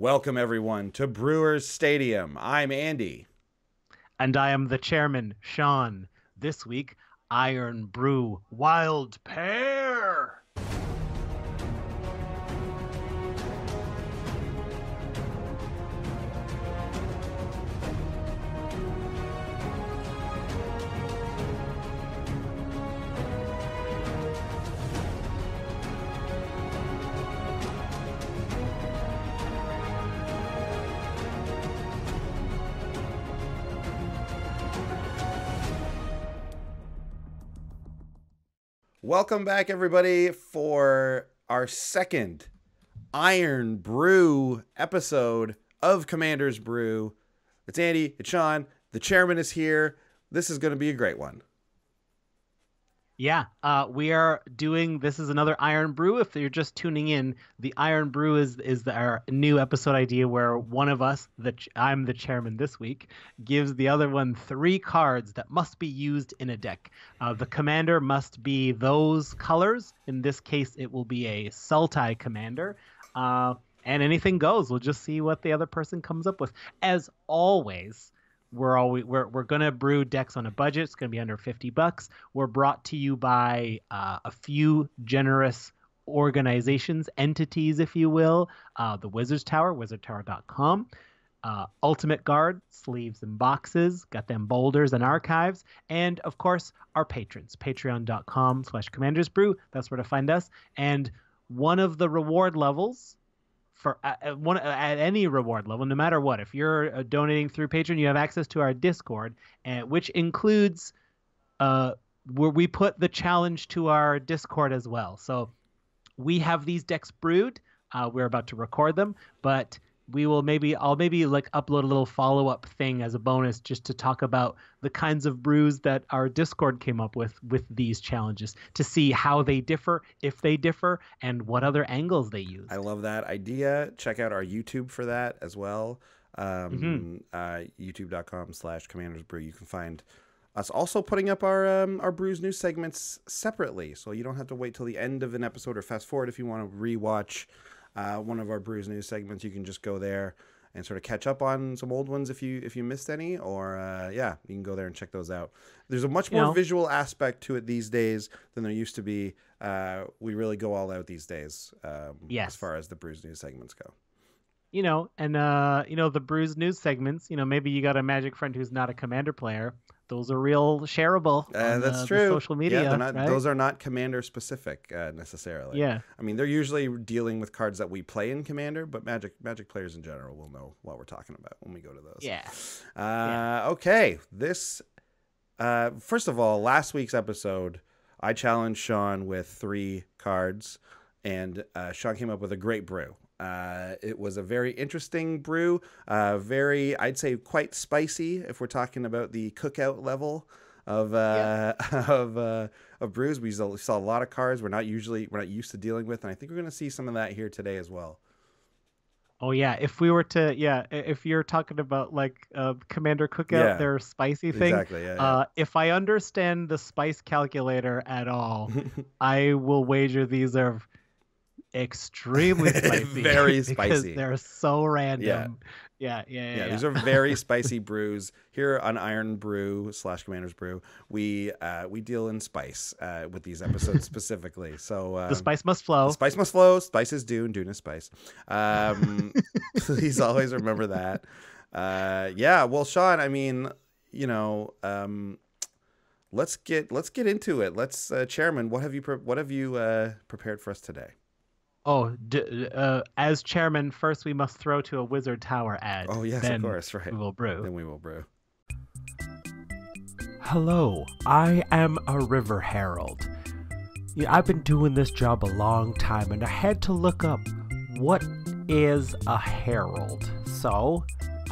Welcome, everyone, to Brewers Stadium. I'm Andy. And I am the chairman, Sean. This week, Iron Brew Wild Pair. Welcome back, everybody, for our second Iron Brew episode of Commander's Brew. It's Andy, it's Sean, the chairman is here. This is going to be a great one. Yeah, uh, we are doing. This is another Iron Brew. If you're just tuning in, the Iron Brew is is the, our new episode idea where one of us, the ch- I'm the chairman this week, gives the other one three cards that must be used in a deck. Uh, the commander must be those colors. In this case, it will be a Sultai commander. Uh, and anything goes. We'll just see what the other person comes up with. As always, we're always we're we're gonna brew decks on a budget. It's gonna be under fifty bucks. We're brought to you by uh, a few generous organizations, entities, if you will. Uh, the Wizards Tower, wizardtower.com. Uh, Ultimate Guard, sleeves and boxes, got them boulders and archives, and of course our patrons, patreon.com slash commanders brew. That's where to find us. And one of the reward levels for at one at any reward level, no matter what. If you're uh, donating through Patreon, you have access to our Discord, and which includes uh, where we put the challenge to our Discord as well. So we have these decks brewed. Uh, we're about to record them, but we will maybe I'll maybe like upload a little follow up thing as a bonus just to talk about the kinds of brews that our Discord came up with with these challenges to see how they differ, if they differ, and what other angles they use. I love that idea. Check out our YouTube for that as well. Um, Mm-hmm. uh, YouTube.com slash Commanders Brew. You can find us also putting up our um, our brews news segments separately, so you don't have to wait till the end of an episode or fast forward if you want to rewatch uh, one of our brews news segments. You can just go there and sort of catch up on some old ones if you if you missed any, or uh, yeah, you can go there and check those out. There's a much You more know- visual aspect to it these days than there used to be. Uh, we really go all out these days um, Yes. as far as the brews news segments go. you know, and uh, you know, the Brews news segments, you know, maybe you got a Magic friend who's not a commander player. Those are real shareable. Uh, on, that's uh, true. social media, Yeah, they're not, right? those are not commander specific uh, necessarily. yeah, I mean, they're usually dealing with cards that we play in commander, but Magic Magic players in general will know what we're talking about when we go to those. yeah. Uh, Okay. This, uh, first of all, last week's episode, I challenged Sean with three cards, and uh, Sean came up with a great brew. Uh, it was a very interesting brew, uh, very, I'd say, quite spicy if we're talking about the cookout level of uh, of uh, of brews. We saw, saw a lot of cards we're not usually we're not used to dealing with, and I think we're going to see some of that here today as well. Oh yeah. If we were to, yeah, if you're talking about like uh, Commander Cookout, Yeah. their spicy thing. Exactly. Yeah. yeah. Uh, if I understand the spice calculator at all, I will wager these are extremely spicy. Very because spicy. They're so random. Yeah, yeah, yeah. yeah, yeah. these are very spicy brews. Here on Iron Brew slash Commanders Brew, we uh, we deal in spice uh, with these episodes specifically. So um, the spice must flow. spice must flow. Spice is Dune. Dune is spice. Um, please always remember that. Uh, yeah. Well, Sean, I mean, you know, um, let's get let's get into it. Let's, uh, Chairman, what have you pre- what have you uh, prepared for us today? Oh, d- uh, as chairman, first we must throw to a wizard tower ad. Oh yes, then of course, right. We will brew. Then we will brew. Hello, I am a river herald. Yeah, I've been doing this job a long time and I had to look up what is a herald. So,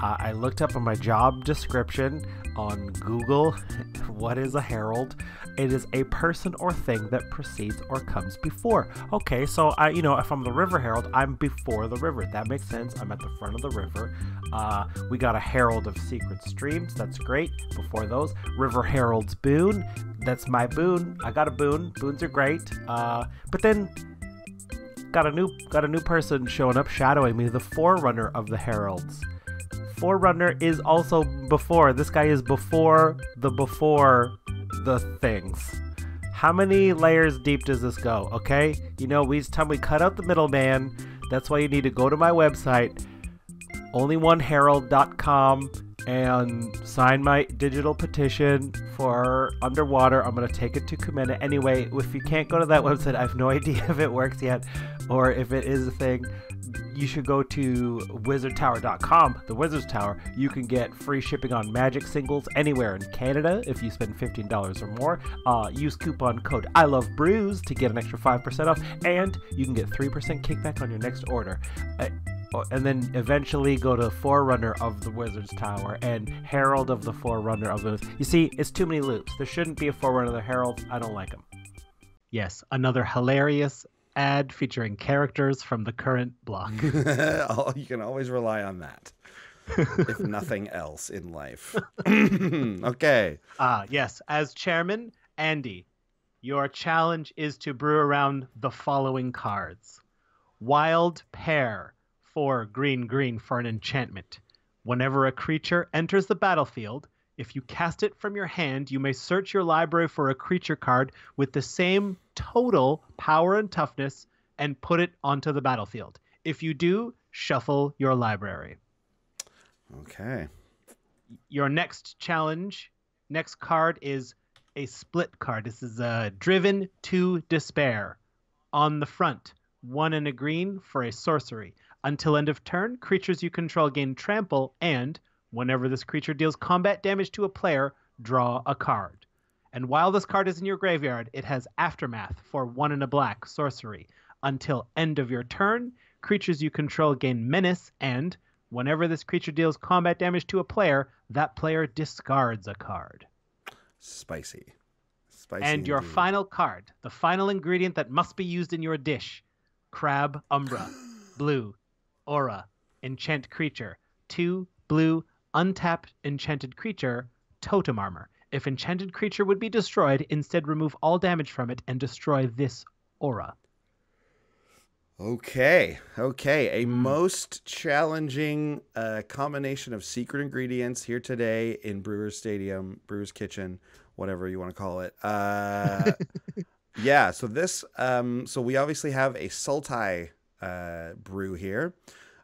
uh, I looked up on my job description on Google what is a herald. It is a person or thing that precedes or comes before. Okay, so I, you know, if I'm the river herald, I'm before the river. That makes sense. I'm at the front of the river. Uh, we got a herald of secret streams. That's great. Before those, river herald's boon. That's my boon. I got a boon. Boons are great. Uh, but then got a new got a new person showing up shadowing me, the forerunner of the heralds. Forerunner is also before. This guy is before the before the things. How many layers deep does this go? Okay, you know, each time we cut out the middleman. That's why you need to go to my website, onlyoneherald.com, and sign my digital petition for underwater. I'm gonna take it to Comenda anyway. If you can't go to that website, I have no idea if it works yet or if it is a thing. You should go to wizardtower.com, the Wizards Tower. You can get free shipping on Magic singles anywhere in Canada if you spend $15 or more. Uh, use coupon code I Love Brews to get an extra 5% off, and you can get 3% kickback on your next order. Uh, and then eventually go to Forerunner of the Wizard's Tower and Herald of the Forerunner of the. You see, it's too many loops. There shouldn't be a Forerunner of the Herald. I don't like them. Yes, another hilarious ad featuring characters from the current block. you can always rely on that. if nothing else in life. okay. Ah, uh, yes. As chairman, Andy, your challenge is to brew around the following cards Wild Pair, four green green for an enchantment. Whenever a creature enters the battlefield, if you cast it from your hand, you may search your library for a creature card with the same total power and toughness and put it onto the battlefield. If you do, shuffle your library. Okay. Your next challenge, next card is a split card. This is a Driven to Despair. On the front, one in a green for a sorcery. Until end of turn, creatures you control gain trample and Whenever this creature deals combat damage to a player, draw a card. And while this card is in your graveyard, it has Aftermath for one in a black sorcery. Until end of your turn, creatures you control gain Menace, and whenever this creature deals combat damage to a player, that player discards a card. Spicy. Spicy. And your indeed. final card, the final ingredient that must be used in your dish Crab Umbra, blue, aura, enchant creature, two blue, untapped enchanted creature, totem armor. If enchanted creature would be destroyed, instead remove all damage from it and destroy this aura. Okay, okay. A most challenging uh, combination of secret ingredients here today in Brewers Stadium, Brewers Kitchen, whatever you want to call it. Uh, yeah, so this, um, so we obviously have a Sultai uh, brew here.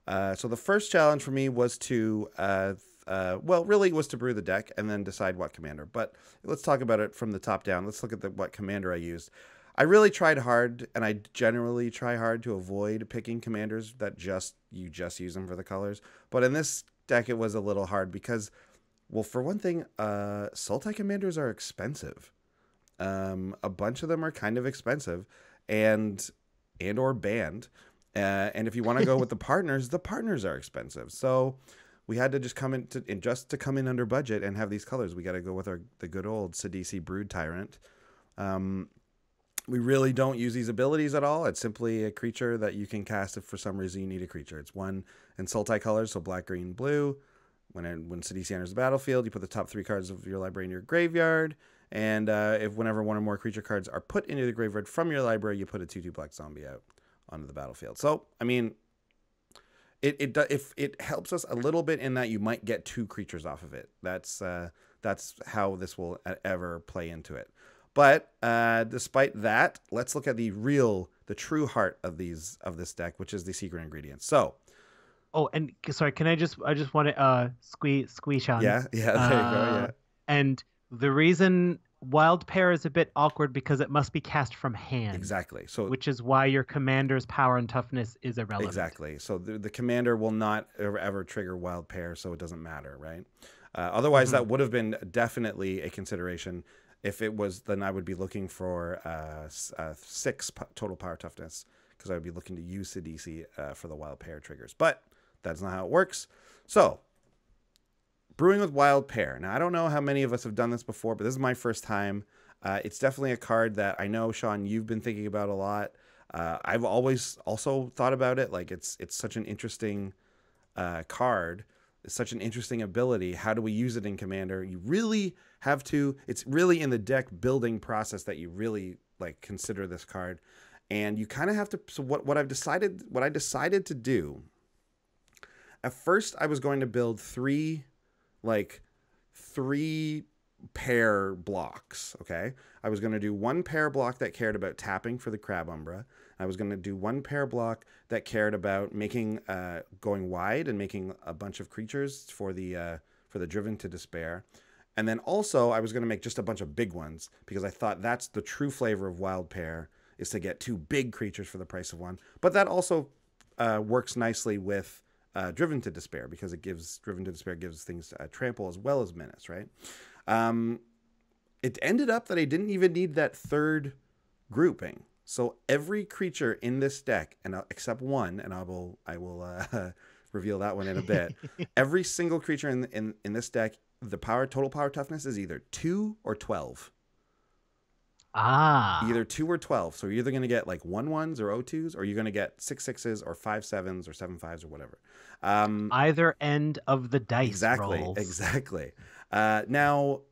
Uh, so the first challenge for me was to, uh, uh, well, really was to brew the deck and then decide what commander. But let's talk about it from the top down. Let's look at the, what commander I used. I really tried hard, and I generally try hard to avoid picking commanders that just you just use them for the colors. But in this deck, it was a little hard because, well, for one thing, uh, Sultai commanders are expensive. Um, a bunch of them are kind of expensive, and and or banned. Uh, and if you want to go with the partners, the partners are expensive. So we had to just come in to, just to come in under budget and have these colors. We got to go with our the good old Sidisi Brood Tyrant. Um, we really don't use these abilities at all. It's simply a creature that you can cast if for some reason you need a creature. It's one in Sultai colors, so black, green, blue. When it, when Sidisi enters the battlefield, you put the top three cards of your library in your graveyard. And uh, if whenever one or more creature cards are put into the graveyard from your library, you put a 2 2 black zombie out onto the battlefield. So, I mean, it it if it helps us a little bit in that you might get two creatures off of it. That's uh, that's how this will ever play into it. But uh, despite that, let's look at the real, the true heart of these of this deck, which is the secret ingredient. So, oh, and sorry, can I just I just want to uh, squeeze squeeze on? Yeah, yeah, there you go. Yeah. And the reason wild pair is a bit awkward because it must be cast from hand. Exactly. So which is why your commander's power and toughness is irrelevant. Exactly. So the, the commander will not ever, ever, trigger wild pair, so it doesn't matter, right? Uh, otherwise, mm-hmm. that would have been definitely a consideration. If it was, then I would be looking for uh, uh, six p- total power toughness because I would be looking to use the DC uh, for the wild pair triggers. But that's not how it works. So brewing with wild pair. Now I don't know how many of us have done this before, but this is my first time. Uh, it's definitely a card that I know, Sean, you've been thinking about a lot. Uh, I've always also thought about it. Like it's it's such an interesting uh, card. It's such an interesting ability. How do we use it in Commander? You really have to. It's really in the deck building process that you really like consider this card. and you kind of have to. So what what I've decided what I decided to do. At first, I was going to build three, like, three pair blocks. Okay, I was going to do one pair block that cared about tapping for the crab umbra. I was going to do one pair block that cared about making uh, going wide and making a bunch of creatures for the uh, for the driven to despair. And then also I was going to make just a bunch of big ones because I thought that's the true flavor of wild pair is to get two big creatures for the price of one. But that also uh, works nicely with uh, driven to despair because it gives driven to despair gives things uh, trample as well as menace, right? Um, it ended up that I didn't even need that third grouping. So every creature in this deck, and uh, except one, and I will I will uh, reveal that one in a bit. every single creature in, in in this deck, the power total power toughness is either two or twelve. Ah. Either two or twelve. So you're either going to get like one ones or O twos, or you're going to get six sixes or five sevens or seven fives or whatever. Um, Either end of the dice exactly, rolls. exactly. Uh, now,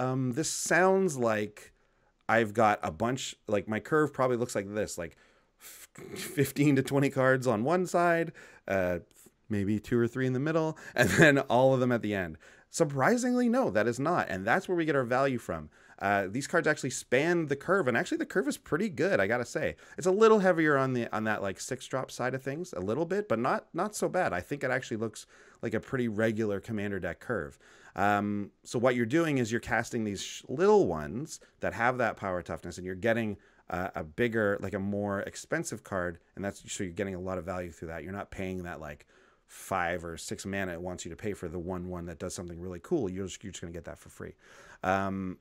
um, this sounds like I've got a bunch. Like my curve probably looks like this: like f- fifteen to twenty cards on one side, uh, maybe two or three in the middle, and then all of them at the end. Surprisingly, no, that is not, and that's where we get our value from. Uh, these cards actually span the curve, and actually the curve is pretty good. I gotta say, it's a little heavier on the on that like six drop side of things, a little bit, but not not so bad. I think it actually looks like a pretty regular commander deck curve. Um, so what you're doing is you're casting these little ones that have that power toughness, and you're getting uh, a bigger, like a more expensive card, and that's so you're getting a lot of value through that. You're not paying that like five or six mana it wants you to pay for the one one that does something really cool. You're just, you're just going to get that for free. Um,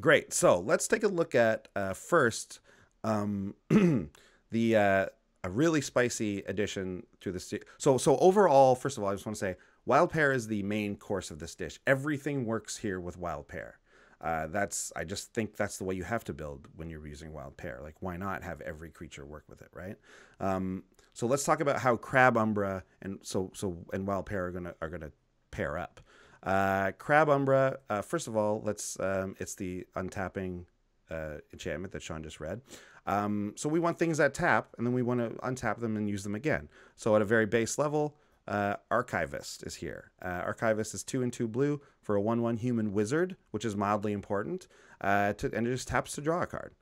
great. So let's take a look at uh, first um, the uh, a really spicy addition to the st- so so overall. First of all, I just want to say wild pair is the main course of this dish. Everything works here with wild pair. Uh, that's I just think that's the way you have to build when you're using wild pair. Like why not have every creature work with it, right? Um, so let's talk about how crab umbra and so so and wild pair are gonna are gonna pair up. Uh, crab umbra. Uh, first of all, let's um, it's the untapping uh, enchantment that Sean just read. Um, so we want things that tap, and then we want to untap them and use them again. So at a very base level, uh, Archivist is here. Uh, Archivist is two and two blue for a one-one human wizard, which is mildly important, uh, to, and it just taps to draw a card.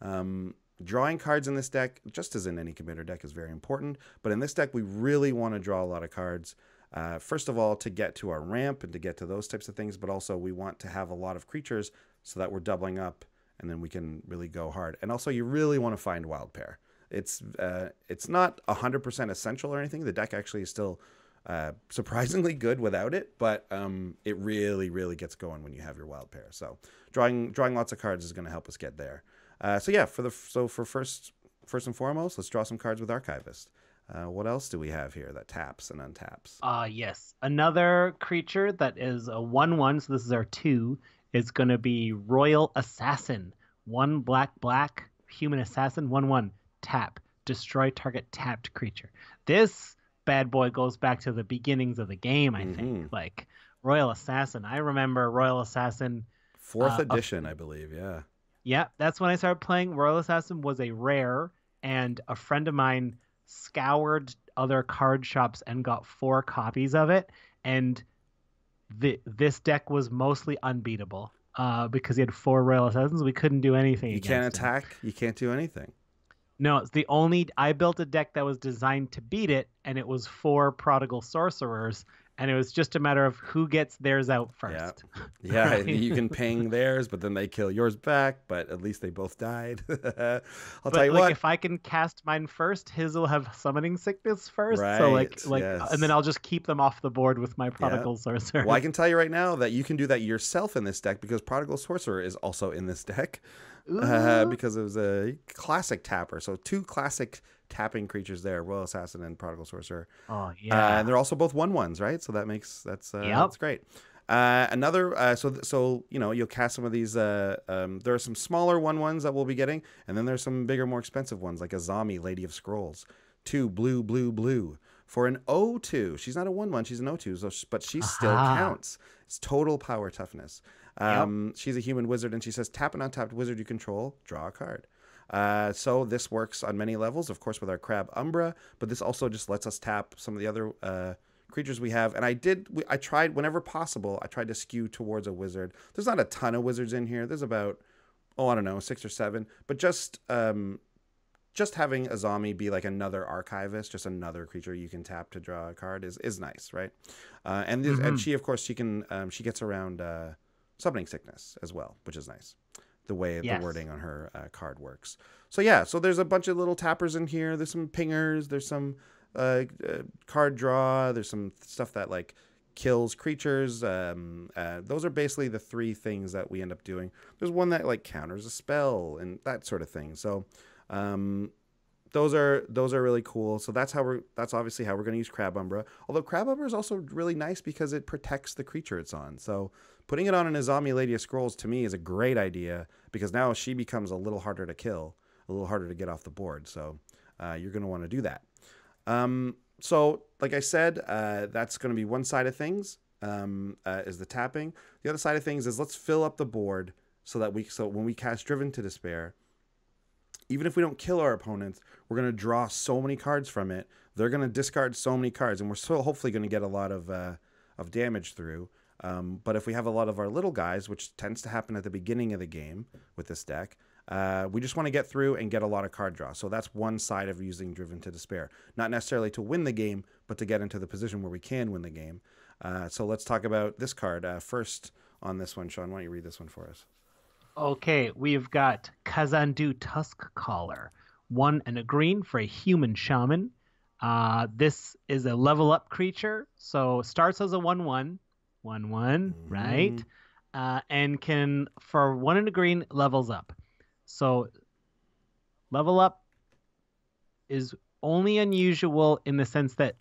Um, drawing cards in this deck, just as in any commander deck, is very important. But in this deck, we really want to draw a lot of cards. Uh, first of all, to get to our ramp and to get to those types of things, but also we want to have a lot of creatures so that we're doubling up and then we can really go hard. And also, you really want to find wild pair. It's uh, it's not hundred percent essential or anything. The deck actually is still uh, surprisingly good without it, but um, it really really gets going when you have your wild pair. So drawing drawing lots of cards is going to help us get there. Uh, so yeah, for the so for first first and foremost, let's draw some cards with Archivist. Uh, what else do we have here that taps and untaps? Uh yes. Another creature that is a one one, so this is our two, is gonna be Royal Assassin. One black black human assassin, one one, tap. Destroy target tapped creature. This bad boy goes back to the beginnings of the game, I think. Mhm. Like Royal Assassin. I remember Royal Assassin Fourth uh, edition, I believe. Yeah. Yeah, that's when I started playing. Royal Assassin was a rare, and a friend of mine scoured other card shops and got four copies of it. And the, this deck was mostly unbeatable uh, because he had four Royal Assassins. We couldn't do anything. You can't against him. attack. You can't do anything. No, it's the only. I built a deck that was designed to beat it, and it was four Prodigal Sorcerers, and it was just a matter of who gets theirs out first. Yeah, Right. you can ping theirs, but then they kill yours back. But at least they both died. I'll but tell you like what. if I can cast mine first, his will have summoning sickness first. So like Right, like yes. and then I'll just keep them off the board with my prodigal sorcerer. Well, I can tell you right now that you can do that yourself in this deck because Prodigal Sorcerer is also in this deck uh, because it was a classic tapper. So two classic tapping creatures there: Royal Assassin and Prodigal Sorcerer. oh Uh, yeah. and they're also both one ones, right? So that makes that's uh, Yep. that's great. Uh, another uh, so so you know you'll cast some of these. Uh, um, there are some smaller one ones that we'll be getting, and then there's some bigger, more expensive ones like a Azami Lady of Scrolls, two blue, blue, blue for an O2. She's not a one one, she's an O2, so but she still counts. It's total power toughness. Um, She's a human wizard, and she says tap an untapped wizard you control, draw a card. Uh, so this works on many levels, of course, with our Crab Umbra, but this also just lets us tap some of the other uh, creatures we have. And I did, I tried whenever possible, I tried to skew towards a wizard. There's not a ton of wizards in here. There's about, oh, I don't know, six or seven, but just um, just having a Azami be like another archivist, just another creature you can tap to draw a card is is nice, right? Uh, and this, Mhm. and she, of course, she can um, she gets around uh, summoning sickness as well, which is nice. The way Yes. the wording on her uh, card works. So yeah, so there's a bunch of little tappers in here. There's some pingers. There's some uh, uh, card draw. There's some stuff that like kills creatures. Um, uh, those are basically the three things that we end up doing. There's one that like counters a spell and that sort of thing. So um, those are those are really cool. So that's how we're that's obviously how we're going to use Crab Umbra. Although Crab Umbra is also really nice because it protects the creature it's on. So putting it on an Azami Lady of Scrolls to me is a great idea because now she becomes a little harder to kill, a little harder to get off the board. So uh, you're going to want to do that. Um, so like I said, uh, that's going to be one side of things. Um, uh, is the tapping. The other side of things is let's fill up the board so that we so when we cast Driven to Despair, even if we don't kill our opponents, we're going to draw so many cards from it. They're going to discard so many cards, and we're still hopefully going to get a lot of uh, of damage through. Um, but if we have a lot of our little guys, which tends to happen at the beginning of the game with this deck, uh, we just want to get through and get a lot of card draw. So that's one side of using Driven to Despair. Not necessarily to win the game, but to get into the position where we can win the game. Uh, so let's talk about this card uh, first on this one. Sean, why don't you read this one for us? Okay, we've got Kazandu Tuskcaller, one and a green for a human shaman. Uh, this is a level up creature, so starts as a 1 1, 1 1, right? Mhm. Uh, and can, for one and a green, levels up. So level up is only unusual in the sense that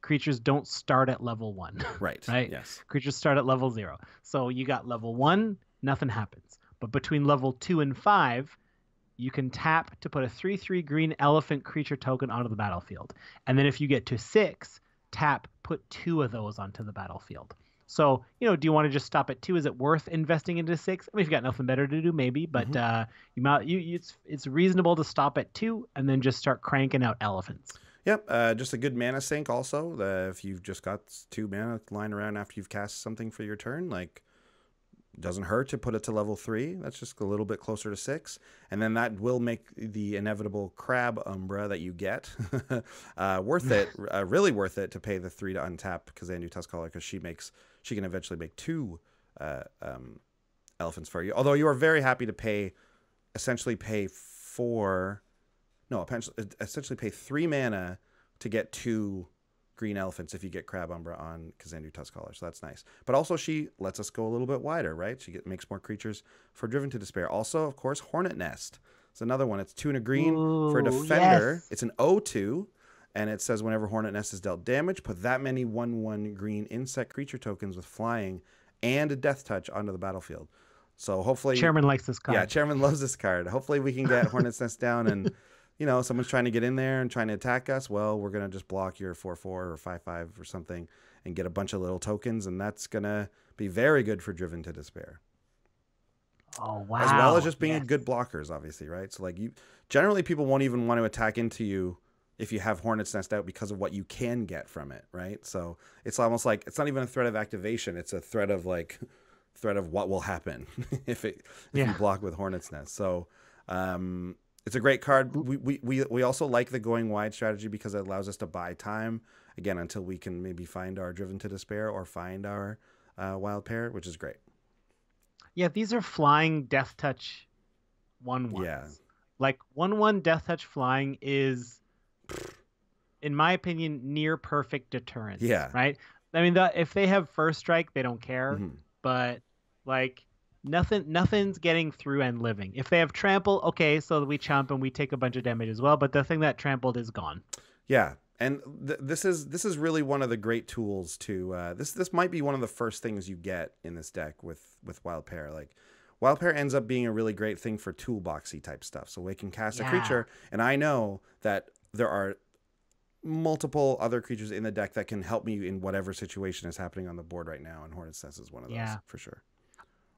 creatures don't start at level 1. Right. Right. Yes. creatures start at level zero. So you got level one, nothing happens. But between level two and five, you can tap to put a 3 3 green elephant creature token onto the battlefield. And then if you get to six, tap, put two of those onto the battlefield. So, you know, do you want to just stop at two? Is it worth investing into six? I mean, if you've got nothing better to do, maybe, but uh, you might, you, you, it's, it's reasonable to stop at two and then just start cranking out elephants. Yep, uh, just a good mana sink. Also, uh, if you've just got two mana lying around after you've cast something for your turn, like doesn't hurt to put it to level three. That's just a little bit closer to six, and then that will make the inevitable crab umbra that you get uh, worth it. uh, really worth it to pay the three to untap Kazandu Tuskcaller because she makes she can eventually make two uh, um, elephants for you. Although you are very happy to pay, essentially pay four no, essentially- essentially pay three mana to get two green elephants if you get Crab Umbra on Kazandu Tuskcaller. So that's nice. But also she lets us go a little bit wider, right? She get, makes more creatures for Driven to Despair. Also, of course, Hornet Nest. It's another one. It's two and a green for a defender. yes. It's an O2. And it says whenever Hornet Nest is dealt damage, put that many 1 1 green insect creature tokens with flying and a death touch onto the battlefield. So hopefully. Chairman likes this card. Yeah, Chairman loves this card. Hopefully, we can get Hornet's Nest down, and you know, someone's trying to get in there and trying to attack us. Well, we're gonna just block your four four or five five or something, and get a bunch of little tokens, and that's gonna be very good for Driven to Despair, Oh, wow. as well as just being Yes. good blockers, obviously, right? So like you, generally, people won't even want to attack into you if you have Hornet's Nest out because of what you can get from it, right? So it's almost like it's not even a threat of activation; it's a threat of like threat of what will happen if it if Yeah. you block with Hornet's Nest. So um, it's a great card. We, we we we also like the going wide strategy because it allows us to buy time again until we can maybe find our Driven to Despair or find our uh, Wild Parrot, which is great. Yeah, these are flying death touch one ones. Yeah. Like one one death touch flying is in my opinion near perfect deterrence. Yeah. Right? I mean the, if they have first strike, they don't care, Mhm. but like nothing nothing's getting through and living. If they have trample, okay, so we chomp and we take a bunch of damage as well, but the thing that trampled is gone. Yeah, and th- this is this is really one of the great tools to uh, this. This might be one of the first things you get in this deck with with Wild Pair. Like Wild Pair ends up being a really great thing for toolboxy type stuff. So we can cast a creature, and I know that there are multiple other creatures in the deck that can help me in whatever situation is happening on the board right now. And Hornet's Nest is one of those Yeah. for sure.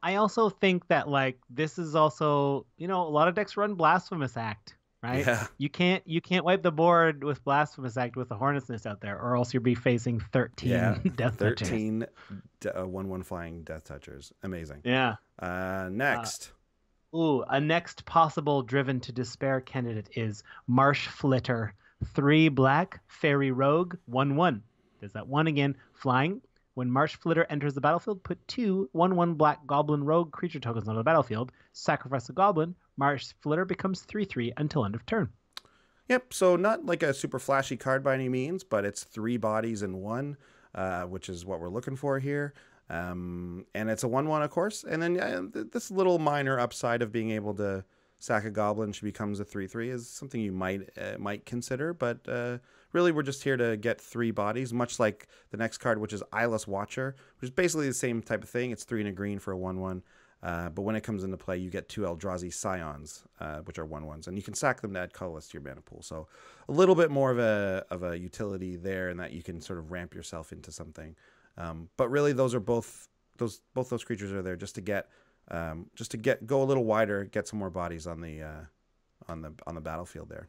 I also think that like this is also you know a lot of decks run Blasphemous Act, right? Yeah. You can't you can't wipe the board with Blasphemous Act with the Hornet's Nest out there, or else you'll be facing thirteen Yeah, Death Touchers. 13 d- uh, 1 1 flying death touchers. Amazing. Yeah. Uh, next. Ooh, a next possible driven to despair candidate is Marsh Flitter, three black fairy rogue, one one. There's that one again, flying. When Marsh Flitter enters the battlefield, put two one one black goblin rogue creature tokens onto the battlefield. Sacrifice a goblin. Marsh Flitter becomes three three until end of turn. Yep. So not like a super flashy card by any means, but it's three bodies in one, uh, which is what we're looking for here. Um, and it's a one-one, of course. And then uh, th- this little minor upside of being able to sack a goblin, she becomes a three-three, is something you might uh, might consider. But uh, really, we're just here to get three bodies, much like the next card, which is Eyeless Watcher, which is basically the same type of thing. It's three and a green for a one-one. Uh, but when it comes into play, you get two Eldrazi Scions, uh, which are one ones, and you can sack them to add colorless to your mana pool. So a little bit more of a of a utility there, in that you can sort of ramp yourself into something. Um, but really, those are both those both those creatures are there just to get um, just to get go a little wider, get some more bodies on the uh, on the on the battlefield there.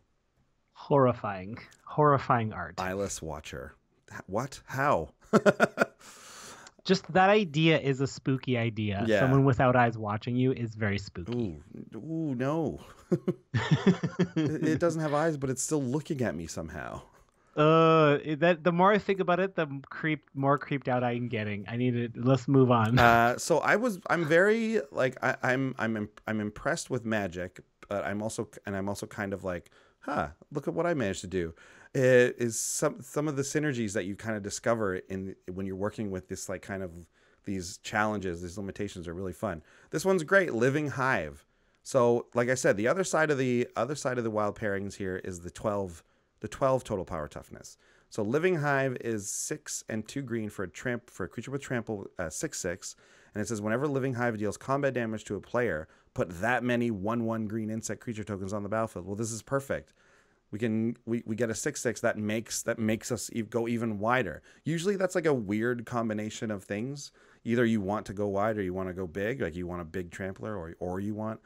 Horrifying, horrifying art. Eyeless Watcher, what? How? Just that idea is a spooky idea. Yeah. Someone without eyes watching you is very spooky. ooh, ooh, no! it, doesn't have eyes, but it's still looking at me somehow. Uh, that the more I think about it, the creep more creeped out I'm getting. I need to let's move on. Uh, so I was, I'm very like, I, I'm, I'm, im- I'm impressed with magic, but I'm also, and I'm also kind of like, huh, look at what I managed to do. It is some, some of the synergies that you kind of discover in when you're working with this like kind of these challenges, these limitations are really fun. This one's great, Living Hive. So, like I said, the other side of the other side of the wild pairings here is the 12 the 12 total power toughness. So Living Hive is six and two green for a tramp for a creature with trample uh, six six, and it says whenever Living Hive deals combat damage to a player, put that many one one green insect creature tokens on the battlefield. Well, this is perfect. We can we, we get a six six that makes that makes us e- go even wider. Usually that's like a weird combination of things. Either you want to go wide or you want to go big, like you want a big trampler, or or you want.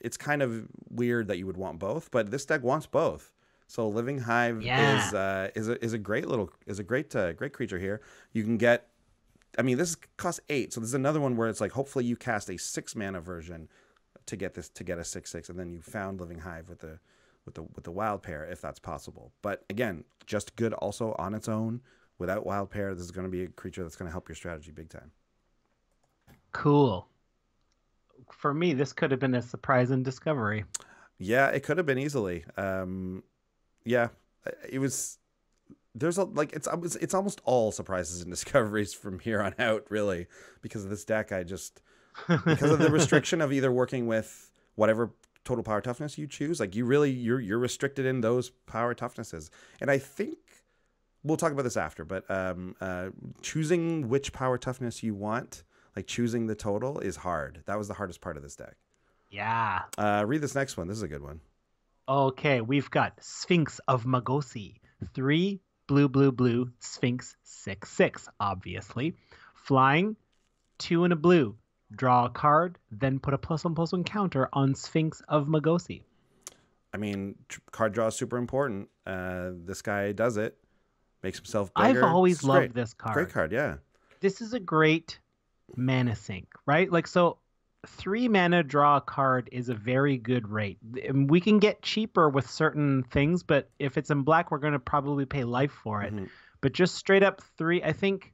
It's kind of weird that you would want both, but this deck wants both. So Living Hive Yeah. is uh, is a, is a great little is a great uh, great creature here. You can get, I mean, this costs eight, so this is another one where it's like hopefully you cast a six mana version to get this to get a six six, and then you found Living Hive with the with the with the wild pair if that's possible. But again, just good also on its own without wild pair. This is going to be a creature that's going to help your strategy big time. cool. For me, this could have been a surprise and discovery. Yeah, it could have been easily. Um, yeah, it was. There's a like it's it's almost all surprises and discoveries from here on out, really, because of this deck. I just because of the restriction of either working with whatever total power toughness you choose. Like you really you're you're restricted in those power toughnesses, and I think we'll talk about this after. But um, uh, choosing which power toughness you want, like choosing the total, is hard. That was the hardest part of this deck. Yeah. Uh, read this next one. This is a good one. Okay, we've got Sphinx of Magosi. Three blue, blue, blue, Sphinx, six, six, obviously. Flying, two and a blue. Draw a card, then put a plus one plus one counter on Sphinx of Magosi. I mean, card draw is super important. Uh, this guy does it. Makes himself I've always It's loved great. this card. Great card, yeah. This is a great mana sink, right? Like, so three mana draw a card is a very good rate. And We can get cheaper with certain things, but if it's in black, we're going to probably pay life for it. Mhm. But just straight up three, I think.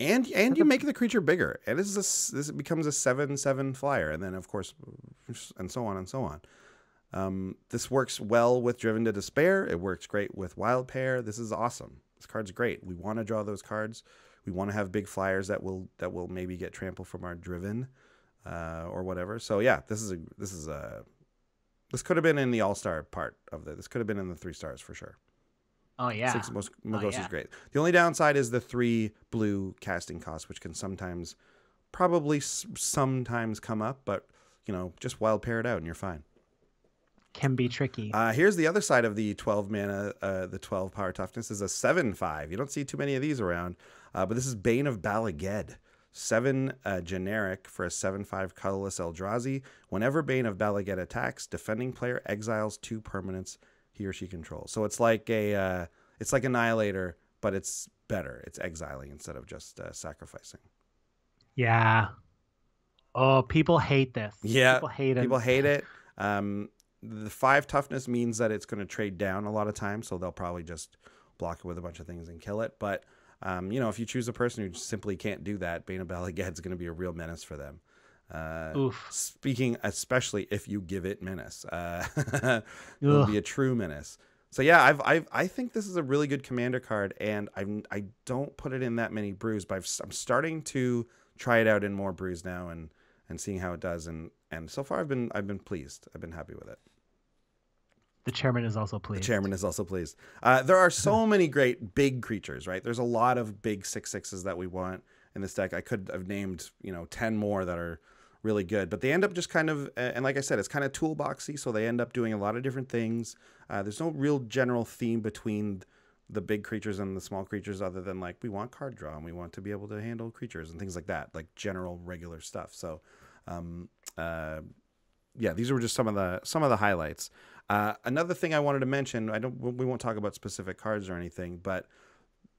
And and you make the creature bigger, and this is this becomes a seven seven flyer, and then of course, and so on and so on. Um, this works well with Driven to Despair. It works great with Wild Pair. This is awesome. This card's great. We want to draw those cards. We want to have big flyers that will that will maybe get trample from our Driven, uh, or whatever. So yeah, this is a this is a this could have been in the All Star part of the. This could have been in the three stars for sure. Oh, yeah. Sphinx of Magosi yeah. is great. The only downside is the three blue casting costs, which can sometimes, probably s- sometimes come up, but you know, just wild pair it out and you're fine. Can be tricky. Uh, here's the other side of the 12 mana, uh, the 12 power toughness is a 7 5. You don't see too many of these around, uh, but this is Bane of Bala Ged. Seven uh, generic for a 7 5 colorless Eldrazi. Whenever Bane of Bala attacks, defending player exiles two permanents he or she controls. So it's like a uh, it's like Annihilator, but it's better. It's exiling instead of just uh, sacrificing. Yeah. Oh, people hate this. Yeah, People hate it. People hate it. Um, the five toughness means that it's going to trade down a lot of times, so they'll probably just block it with a bunch of things and kill it. But um, you know, if you choose a person who simply can't do that, Bane of Ged's going to be a real menace for them. Uh, speaking especially if you give it menace, uh, it'll be a true menace. So yeah, I've, I've I think this is a really good commander card, and I'm I don't put it in that many brews, but I've, I'm starting to try it out in more brews now, and and seeing how it does, and and so far I've been I've been pleased. I've been happy with it. The chairman is also pleased. The chairman is also pleased. Uh, there are so many great big creatures, right? There's a lot of big six sixes that we want in this deck. I could have named you know ten more that are really good, but they end up just kind of and like I said, it's kind of toolboxy, so they end up doing a lot of different things. Uh, there's no real general theme between the big creatures and the small creatures other than like we want card draw and we want to be able to handle creatures and things like that like general regular stuff so um, uh, yeah these were just some of the some of the highlights uh, another thing i wanted to mention i don't we won't talk about specific cards or anything but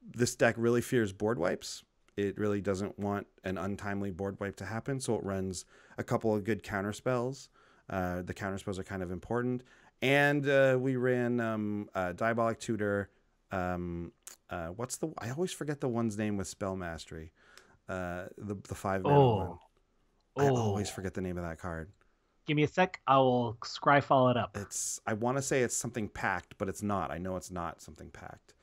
this deck really fears board wipes. It really doesn't want an untimely board wipe to happen so it runs a couple of good counter spells. Uh, the counter spells are kind of important. And uh, we ran um, uh, diabolic tutor um uh what's the i always forget the one's name with spell mastery. Uh the the five mana Oh. one. I Oh. always forget the name of that card Give me a sec. I will scry follow it up. it's i want to say it's something packed but it's not i know it's not something packed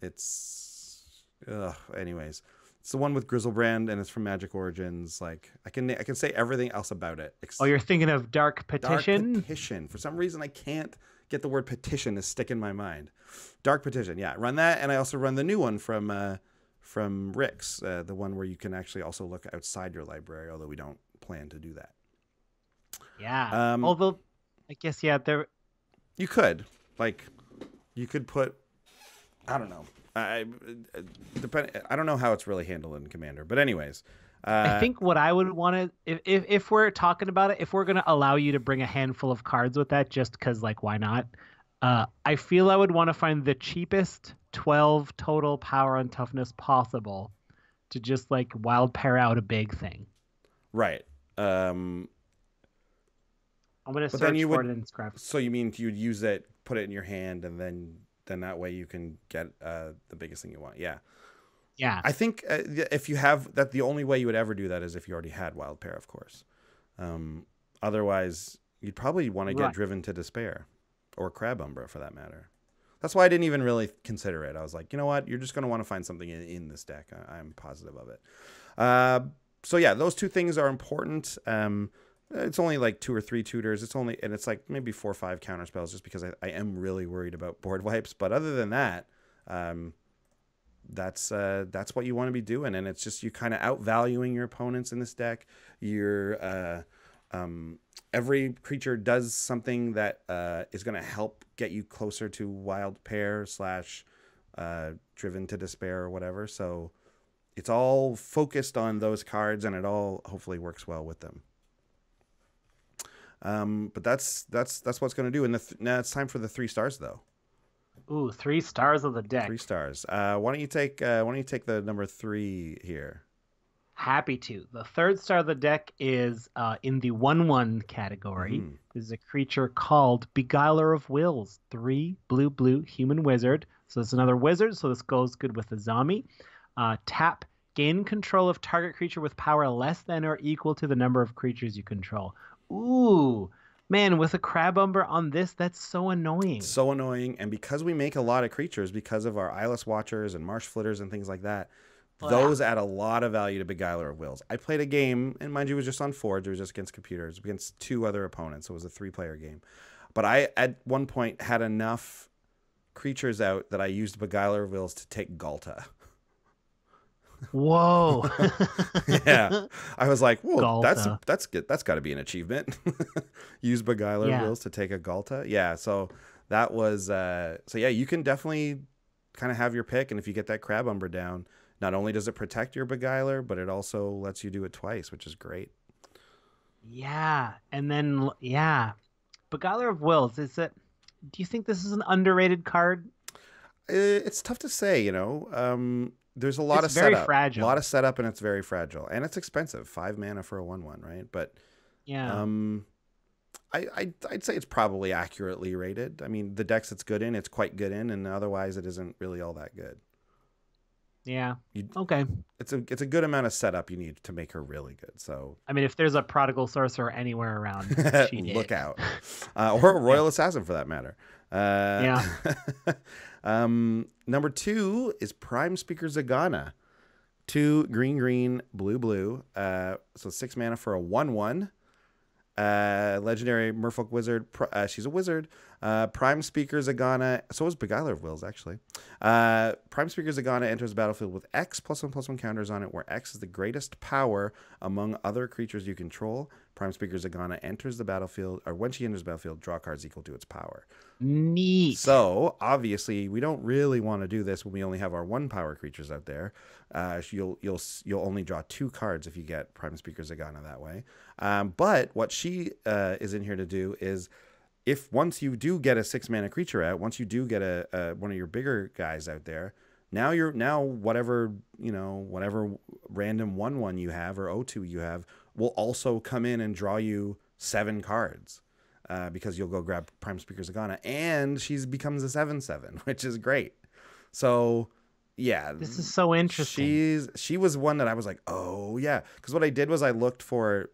it's ugh, anyways it's the one with Griselbrand and it's from magic origins like i can i can say everything else about it Oh, you're thinking of Dark Dark Petition? petition. For some reason, I can't get the word petition to stick in my mind. Dark petition. Yeah, run that, and I also run the new one from uh, from Rick's, uh, the one where you can actually also look outside your library. Although we don't plan to do that. Yeah. Um, Although, I guess yeah, there. You could, like, you could put. I don't know. I I- depend. I don't know how it's really handled in Commander, but anyways. Uh, I think what I would want to, if, if if we're talking about it, if we're gonna allow you to bring a handful of cards with that, just because like why not? Uh, I feel I would want to find the cheapest twelve total power and toughness possible, to just like wild pair out a big thing. right. Um, I'm gonna But search then you for would- it in Scrap. So you mean you'd use it, put it in your hand, and then then that way you can get uh, the biggest thing you want. Yeah, Yeah. I think uh, if you have that, the only way you would ever do that is if you already had wild pair, of course. Um, otherwise, you'd probably want to get Right. driven to despair, or crab umbra for that matter. That's why I didn't even really consider it. I was like, you know what, you're just going to want to find something in, in this deck. I, I'm positive of it. Uh, so yeah, those two things are important. Um, it's only like two or three tutors. It's only and it's like maybe four or five counter spells, just because I, I am really worried about board wipes. But other than that, um, that's uh, that's what you want to be doing, and it's just you kind of outvaluing your opponents in this deck. You're uh, um, every creature does something that uh, is going to help get you closer to wild pair slash uh, driven to despair or whatever. So it's all focused on those cards, and it all hopefully works well with them. Um, but that's that's that's what's going to do. And the th- now it's time for the three stars though. Ooh, three stars of the deck. Three stars. Uh, why don't you take uh, why don't you take the number three here? Happy to. The third star of the deck is uh, in the 1 1 category. Mhm. This is a creature called Beguiler of Wills. Three blue, blue human wizard. So it's another wizard, so this goes good with the Azami. Uh, tap, gain control of target creature with power less than or equal to the number of creatures you control. Ooh, man, with a crab umbra on this, that's so annoying. So annoying, and because we make a lot of creatures, because of our eyeless watchers and marsh flitters and things like that, Wow. those add a lot of value to Beguiler of Wills. I played a game, and mind you, it was just on Forge. It was just against computers, against two other opponents. So it was a three-player game. But I, at one point, had enough creatures out that I used Beguiler of Wills to take Ghalta. Whoa. yeah, I was like, "Whoa, that's Ghalta. that's good. That's got to be an achievement." Use Beguiler Yeah. Wills to take a Ghalta. Yeah, so that was uh, so yeah. You can definitely kind of have your pick, and if you get that Crab Umbra down, not only does it protect your beguiler, but it also lets you do it twice, which is great. Yeah, and then yeah, Beguiler of Wills. Is it? Do you think this is an underrated card? It's tough to say, you know. Um, there's a lot It's of very setup, fragile. a lot of setup, and it's very fragile, and it's expensive. Five mana for a one-one, right? But Yeah. um, I, I I'd say it's probably accurately rated. I mean, the decks it's good in, it's quite good in, and otherwise it isn't really all that good. yeah. you- Okay. It's a it's a good amount of setup you need to make her really good. So I mean, if there's a prodigal sorcerer anywhere around, she look out, uh, or a royal assassin for that matter. Uh, yeah. um, number two is Prime Speaker Zegana, two green green blue blue. Uh, so six mana for a one one. Uh, legendary Merfolk wizard. Uh, she's a wizard. Uh, Prime Speaker Zegana. So is Beguiler of Wills actually. Uh, Prime Speaker Zegana enters the battlefield with X plus one plus one counters on it, where X is the greatest power among other creatures you control. Prime Speaker Zegana enters the battlefield, or when she enters the battlefield, draw cards equal to its power. Neat. So obviously, we don't really want to do this when we only have our one power creatures out there. Uh, you'll you'll you'll only draw two cards if you get Prime Speaker Zegana that way. Um, but what she uh, is in here to do is, if once you do get a six mana creature out, once you do get a, a one of your bigger guys out there, now you're now whatever you know whatever random one one you have or O two you have will also come in and draw you seven cards uh, because you'll go grab Prime Speaker Zegana, and she becomes a seven seven, which is great. So, yeah, this is so interesting. she's she was one that I was like, oh yeah, because what I did was I looked for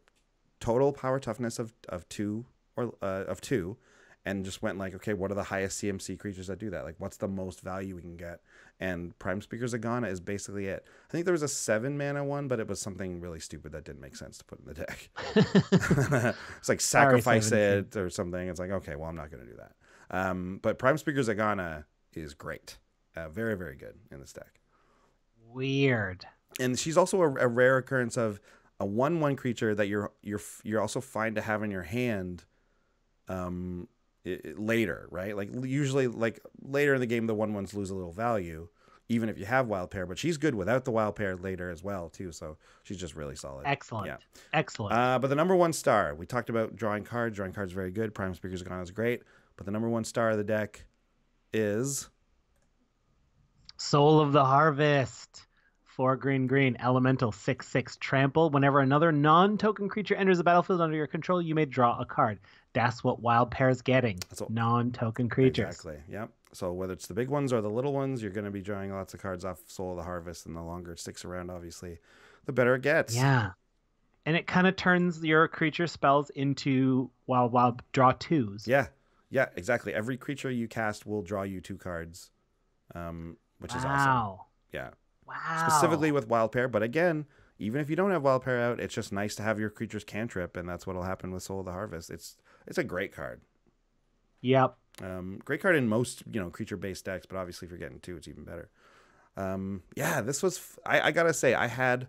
total power toughness of of two or uh, of two, and just went like, okay, what are the highest CMC creatures that do that? Like, what's the most value we can get? And Prime Speaker Zegana is basically it. I think there was a seven mana one, but it was something really stupid that didn't make sense to put in the deck. it's like sacrifice 17. it or something. It's like, okay, well, I'm not going to do that. Um, but Prime Speaker Zegana is great. Uh, very, very good in this deck. Weird. And she's also a, a rare occurrence of a one-one creature that you're you're you're also fine to have in your hand. Um, i- i- later, right? Like usually, like later in the game, the one ones lose a little value, even if you have wild pair. But she's good without the wild pair later as well, too. So she's just really solid. Excellent. Yeah. Excellent. Uh, but the number one star, we talked about drawing cards. Drawing cards very good. Prime Speaker Zegana is great. But the number one star of the deck is Soul of the Harvest. Four green green elemental six six trample. Whenever another non-token creature enters the battlefield under your control, you may draw a card. That's what Wild pair is getting. That's what- Non-token creatures. Exactly. Yep. So whether it's the big ones or the little ones, you're going to be drawing lots of cards off Soul of the Harvest, and the longer it sticks around, obviously, the better it gets. Yeah. And it kind of turns your creature spells into wild wild draw twos. Yeah. Yeah. Exactly. Every creature you cast will draw you two cards, um, which is awesome. Wow. Yeah. Wow. Specifically with Wild Pair, but again, even if you don't have Wild Pair out, it's just nice to have your creatures cantrip, and that's what'll happen with Soul of the Harvest. It's it's a great card. Yep. Um, great card in most you know creature based decks, but obviously if you're getting two, it's even better. Um, yeah, this was f- I, I gotta say I had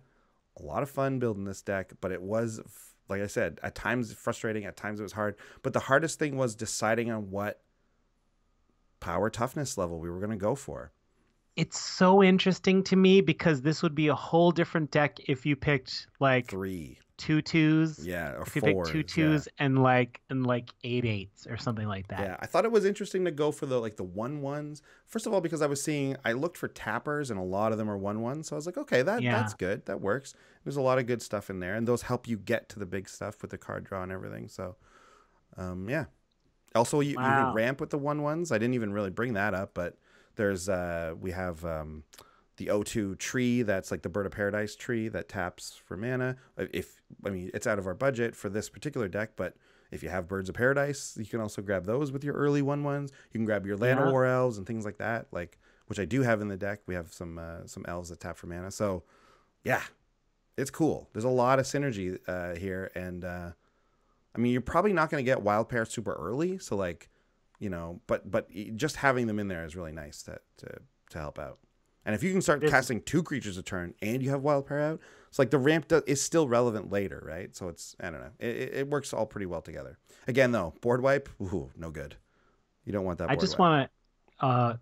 a lot of fun building this deck, but it was f- like I said at times frustrating, at times it was hard. But the hardest thing was deciding on what power toughness level we were gonna go for. It's so interesting to me because this would be a whole different deck if you picked like Three, two twos. yeah, or If you four. picked two twos and like and like eight eights or something like that. Yeah, I thought it was interesting to go for the like the one ones. First of all, because I was seeing, I looked for tappers, and a lot of them are one ones. So I was like, okay, that Yeah. that's good. That works. There's a lot of good stuff in there, and those help you get to the big stuff with the card draw and everything. So, um, yeah. Also, you, you Wow. can ramp with the one ones. I didn't even really bring that up, but there's uh we have um the O2 tree that's like the bird of paradise tree that taps for mana. Uh, If I mean it's out of our budget for this particular deck, but if you have birds of paradise, you can also grab those with your early one ones. You can grab your land Yeah. war elves and things like that, like which I do have in the deck. We have some uh, some elves that tap for mana. So yeah, it's cool. There's a lot of synergy uh, here, and uh, I mean you're probably not going to get wild pair super early. So like you know, but but just having them in there is really nice to to to help out. And if you can start There's- casting two creatures a turn and you have wild pair out, it's like the ramp do- is still relevant later, right? So it's I don't know, it, it works all pretty well together. Again, though, board wipe, ooh, no good. You don't want that. I just want to uh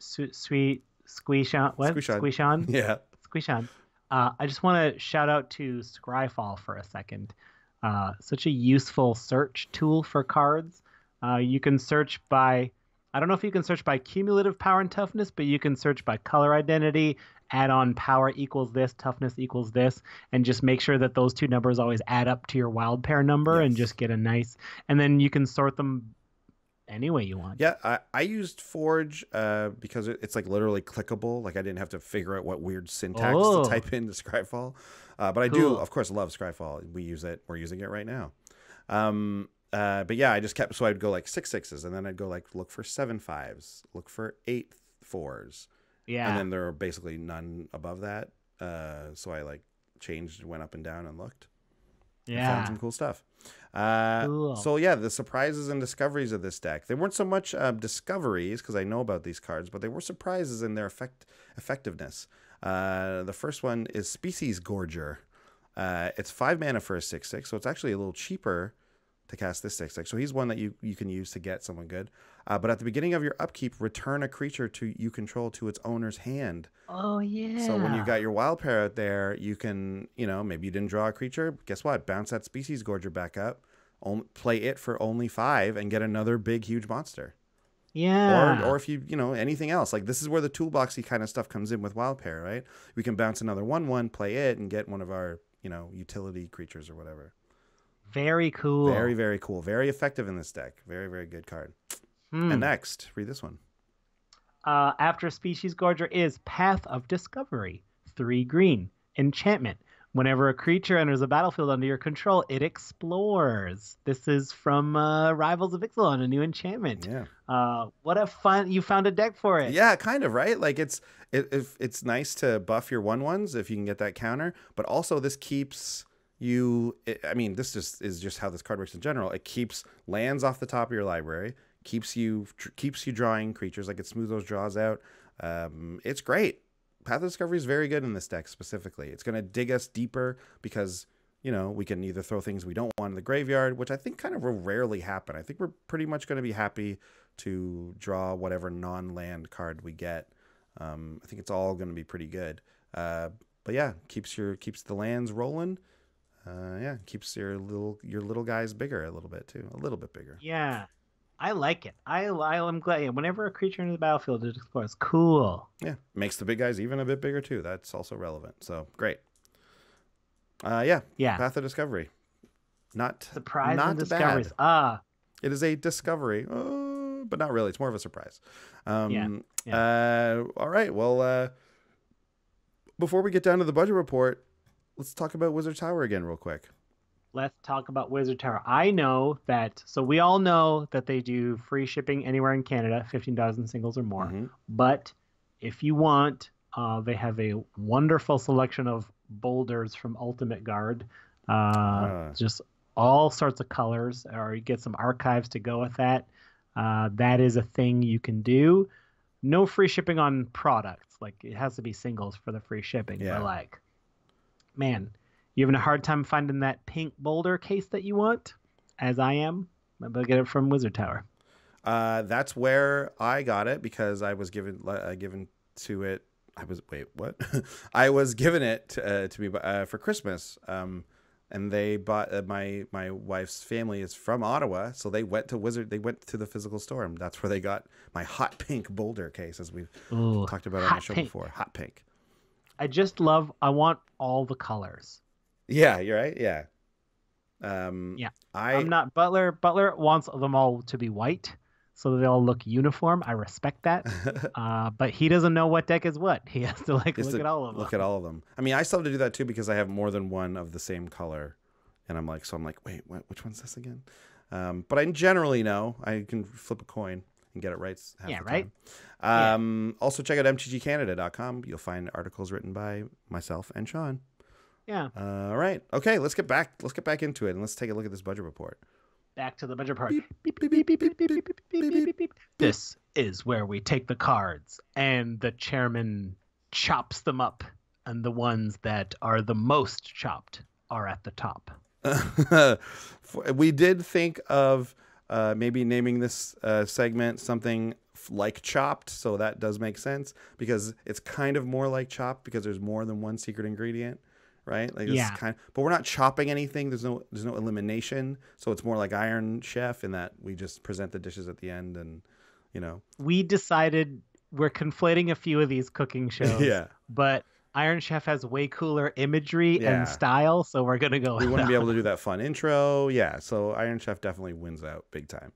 su- sweet squeeze on what Squeeze on. squeeze on Yeah, Squishan. Uh, I just want to shout out to Scryfall for a second. Uh, such a useful search tool for cards. Uh, you can search by, I don't know if you can search by cumulative power and toughness, but you can search by color identity, add on power equals this, toughness equals this, and just make sure that those two numbers always add up to your wild pair number and just get a nice, and then you can sort them any way you want. Yeah, I, I used Forge uh, because it, it's like literally clickable. Like I didn't have to figure out what weird syntax Oh. to type into Scryfall. Uh, but I do, of course, love Scryfall. We use it. We're using it right now. Um, uh, but yeah, I just kept so I'd go like six sixes, and then I'd go like look for seven fives, look for eight fours, Yeah. and then there are basically none above that. Uh, so I like changed, went up and down, and looked. yeah. found some cool stuff. Uh, Cool. So yeah, the surprises and discoveries of this deck. They weren't so much uh, discoveries because I know about these cards, but they were surprises in their effect effectiveness. Uh, the first one is Species Gorger. Uh, it's five mana for a six six, so it's actually a little cheaper to cast this six six. So he's one that you you can use to get someone good. Uh, but at the beginning of your upkeep, return a creature to you control to its owner's hand. oh yeah. So when you got your wild pair out there, you can, you know, maybe you didn't draw a creature. Guess what? Bounce that species gorger back up, on, play it for only five, and get another big, huge monster. yeah. Or, or if you, you know, anything else. Like this is where the toolboxy kind of stuff comes in with wild pair, right? We can bounce another one-one, play it, and get one of our, you know, utility creatures or whatever. Very cool. Very, very cool. Very effective in this deck. Very, very good card. Hmm. And next, read this one. Uh, after Species Gorger is Path of Discovery, three green, enchantment. Whenever a creature enters a battlefield under your control, it explores. This is from uh, Rivals of Ixalan, a new enchantment. Yeah. Uh, what a fun! You found a deck for it. Yeah, kind of right. Like it's it, if it's nice to buff your one ones if you can get that counter, but also this keeps you. It, I mean, this just is just how this card works in general. It keeps lands off the top of your library, keeps you keeps you drawing creatures. Like it smooths those draws out. Um, it's great. Path of Discovery is very good in this deck specifically. It's going to dig us deeper because you know we can either throw things we don't want in the graveyard, which I think kind of will rarely happen. I think we're pretty much going to be happy to draw whatever non-land card we get. Um, I think it's all going to be pretty good. Uh, but yeah, keeps your keeps the lands rolling. Uh, yeah, keeps your little your little guys bigger a little bit too, a little bit bigger. Yeah. I like it. I, I am glad. Whenever a creature enters the battlefield, it explores. Cool. Yeah, makes the big guys even a bit bigger too. That's also relevant. So great. Uh, yeah, Yeah. Path of Discovery. Not Surprise not and discoveries. bad. Ah, It is a discovery, uh, but not really. It's more of a surprise. Um, Yeah, Uh, all right. Well, uh, before we get down to the budget report, let's talk about Wizard Tower again, real quick. let's talk about Wizard Tower. I know that, so we all know that they do free shipping anywhere in Canada, 15,000 singles or more. Mhm. But if you want, uh, they have a wonderful selection of boulders from Ultimate Guard. Uh, Ah. Just all sorts of colors, or you get some archives to go with that. Uh, that is a thing you can do. No free shipping on products. Like it has to be singles for the free shipping. Yeah. But like, man, you having a hard time finding that pink boulder case that you want, as I am. Maybe get it from Wizard Tower. Uh, that's where I got it because I was given uh, given to it. I was wait what? I was given it to, uh, to me uh, for Christmas. Um, and they bought uh, my my wife's family is from Ottawa, so they went to Wizard. They went to the physical store, and that's where they got my hot pink boulder case, as we've Ooh, talked about on the show pink. before. Hot pink. I just love. I want all the colors. Yeah, you're right. Yeah. Um, Yeah. I I'm not Butler. Butler wants them all to be white, so they all look uniform. I respect that. Uh, but he doesn't know what deck is what. He has to like look at all of them. look at all of them. I mean, I still have to do that too because I have more than one of the same color, and I'm like, so I'm like, wait, what, which one's this again? Um, but I generally know I can flip a coin and get it right. yeah, right. Um, yeah. Also, check out mtgcanada.com. You'll find articles written by myself and Sean. Yeah. Uh, all right. Okay. Let's get back. Let's get back into it, and let's take a look at this budget report. Back to the budget report. This is where we take the cards, and the chairman chops them up, and the ones that are the most chopped are at the top. we did think of uh, maybe naming this uh, segment something f- like chopped, so that does make sense because it's kind of more like chopped because there's more than one secret ingredient, right? Like Yeah. kind but we're not chopping anything. There's no there's no elimination, so it's more like Iron Chef in that we just present the dishes at the end and you know. We decided we're conflating a few of these cooking shows. Yeah. But Iron Chef has way cooler imagery Yeah. and style, so we're gonna go. We wouldn't be able to do that fun intro. Yeah, so Iron Chef definitely wins out big time.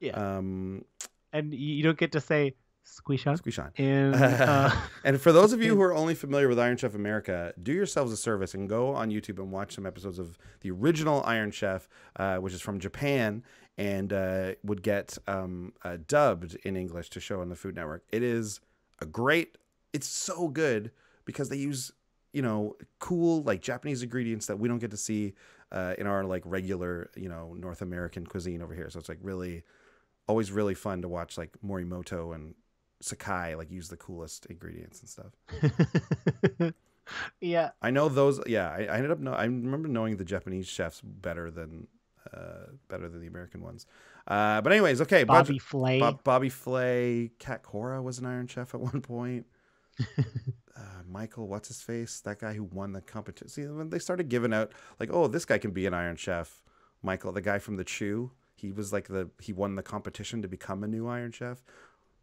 Yeah. Um And you don't get to say squeeze on squeeze on. in. Uh, and for those of you who are only familiar with Iron Chef America, do yourselves a service and go on YouTube and watch some episodes of the original Iron Chef, uh, which is from Japan and uh, would get um, uh, dubbed in English to show on the Food Network. It is a great, it's so good because they use, you know, cool like Japanese ingredients that we don't get to see uh, in our like regular, you know, North American cuisine over here. So it's like really, always really fun to watch like Morimoto and Sakai like use the coolest ingredients and stuff. yeah. I know those. Yeah, I, I ended up. Know, I remember knowing the Japanese chefs better than uh, better than the American ones. Uh, but anyways, okay. Bobby budget- Flay. Bob, Bobby Flay, Cat Cora was an Iron Chef at one point. Uh, Michael, what's his face? That guy who won the competition. See, when they started giving out like, oh, this guy can be an Iron Chef. Michael, the guy from the Chew, he was like the he won the competition to become a new Iron Chef.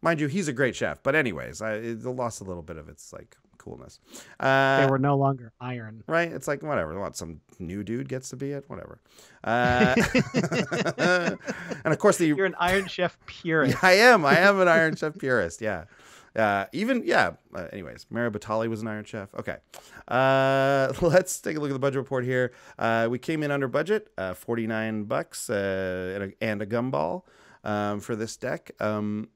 Mind you, he's a great chef. But anyways, I, it lost a little bit of its like coolness. Uh, they were no longer iron. right? It's like whatever. What some new dude gets to be it? Whatever. Uh, and of course, the You're an Iron Chef purist. I am. I am an Iron Chef purist. Yeah. Uh, even yeah. Uh, anyways, Mario Batali was an Iron Chef. Okay. Uh, let's take a look at the budget report here. Uh, we came in under budget, uh, forty nine bucks, uh, and, a, and a gumball um, for this deck. Um,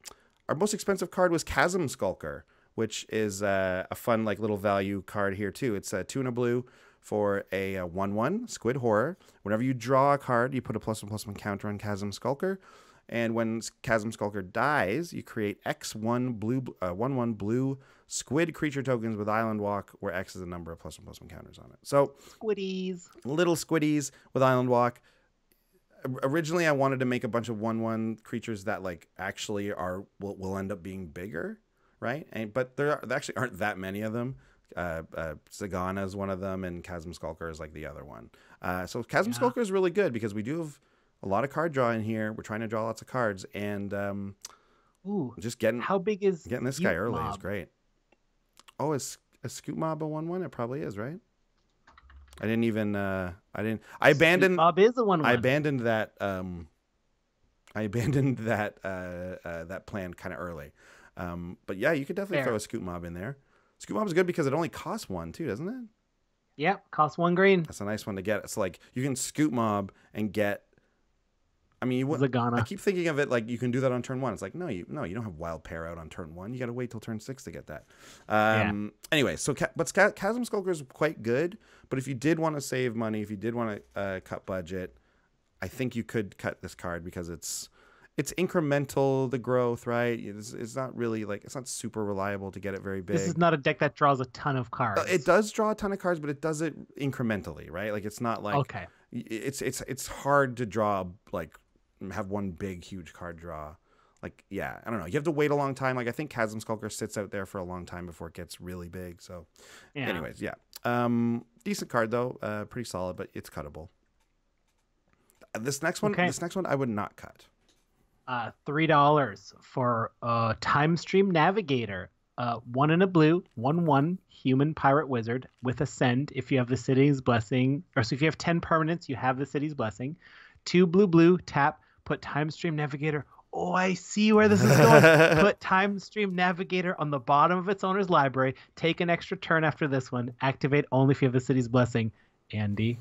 our most expensive card was Chasm Skulker, which is a fun like little value card here too. It's a two and a blue for a, uh one one Squid Horror. Whenever you draw a card, you put a plus one plus one counter on Chasm Skulker. And when Chasm Skulker dies, you create X1 blue, uh, 1 1 blue squid creature tokens with Island Walk, where X is the number of plus one plus one counters on it. So Squiddies. little squiddies with Island Walk. Originally, I wanted to make a bunch of one one creatures that like actually are will, will end up being bigger, right? And but there, are, there actually aren't that many of them. Uh, uh, Zegana is one of them, and Chasm Skulker is like the other one. Uh, so Chasm Yeah. Skulker is really good because we do have a lot of card draw in here. We're trying to draw lots of cards, and um, Ooh. just getting How big is getting this guy early is great. Oh, is a Scute Mob a one one? It probably is, right? I didn't even. Uh, I didn't. I abandoned. Bob is a one. I abandoned that. Um, I abandoned that uh, uh, that plan kind of early. Um, but yeah, you could definitely Fair. throw a Scute Mob in there. Scute Mob is good because it only costs one too, doesn't it? Yep. Costs one green. That's a nice one to get. It's like you can Scute Mob and get. I mean, you would. I keep thinking of it like you can do that on turn one. It's like no, you no, you don't have wild pair out on turn one. You got to wait till turn six to get that. Um, Anyway, so but Chasm Skulker is quite good. But if you did want to save money, if you did want to uh, cut budget, I think you could cut this card because it's it's incremental the growth, right? It's, it's not really like it's not super reliable to get it very big. This is not a deck that draws a ton of cards. Uh, It does draw a ton of cards, but it does it incrementally, right? Like it's not like okay. it's it's it's hard to draw like have one big huge card draw like yeah i don't know you have to wait a long time like i think chasm skulker sits out there for a long time before it gets really big so Yeah. anyways yeah um decent card though uh pretty solid but it's cuttable Uh, this next one Okay. this next one i would not cut Uh, three dollars for uh time stream navigator. Uh, one in a blue, one one human pirate wizard with ascend. If you have the city's blessing, or so if you have ten permanents, you have the city's blessing. Two blue blue tap. Put time stream navigator. Oh, I see where this is going. put time stream navigator on the bottom of its owner's library. Take an extra turn after this one. Activate only if you have the city's blessing. Andy,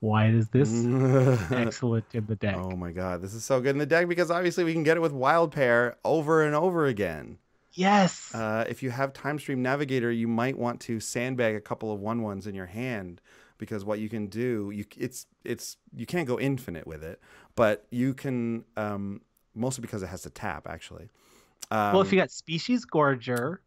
why is this excellent in the deck? oh my god this is so good in the deck because obviously we can get it with wild pair over and over again Yes. Uh, if you have Time Stream Navigator, you might want to sandbag a couple of one ones in your hand because what you can do, you it's it's you can't go infinite with it, but you can um, mostly because it has to tap actually. Um, well, if you got Species Gorger,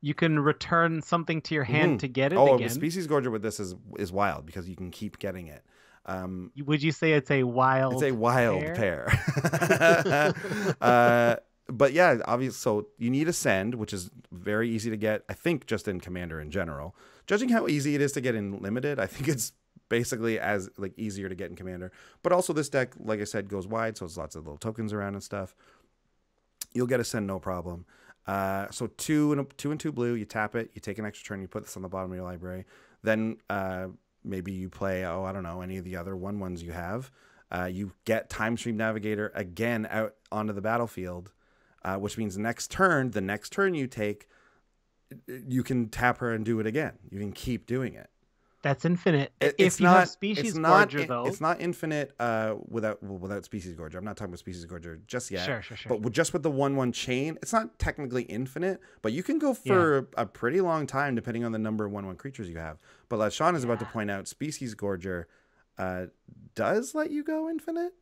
you can return something to your hand Mhm. to get it oh, again. the Species Gorger with this is is wild because you can keep getting it. Um, Would you say it's a wild? it's a wild pair? pair. uh, but yeah, obviously, so you need ascend, which is very easy to get. I think just in Commander in general. Judging how easy it is to get in Limited, I think it's basically as like easier to get in Commander. But also, this deck, like I said, goes wide, so it's lots of little tokens around and stuff. You'll get ascend no problem. Uh, so two and two and two blue, you tap it, you take an extra turn, you put this on the bottom of your library. Then uh, maybe you play, oh, I don't know, any of the other one ones you have. Uh, you get Time Stream Navigator again out onto the battlefield, uh, which means next turn, the next turn you take, you can tap her and do it again. You can keep doing it. That's infinite. It- if it's you not have species it's not gorger, though. it's not infinite uh, without well, without species gorger. I'm not talking about species gorger just yet. Sure, sure, sure. But just with the one one chain, it's not technically infinite, but you can go for a pretty long time depending on the number of one one creatures you have. But as Sean is about to point out, species gorger uh, does let you go infinite.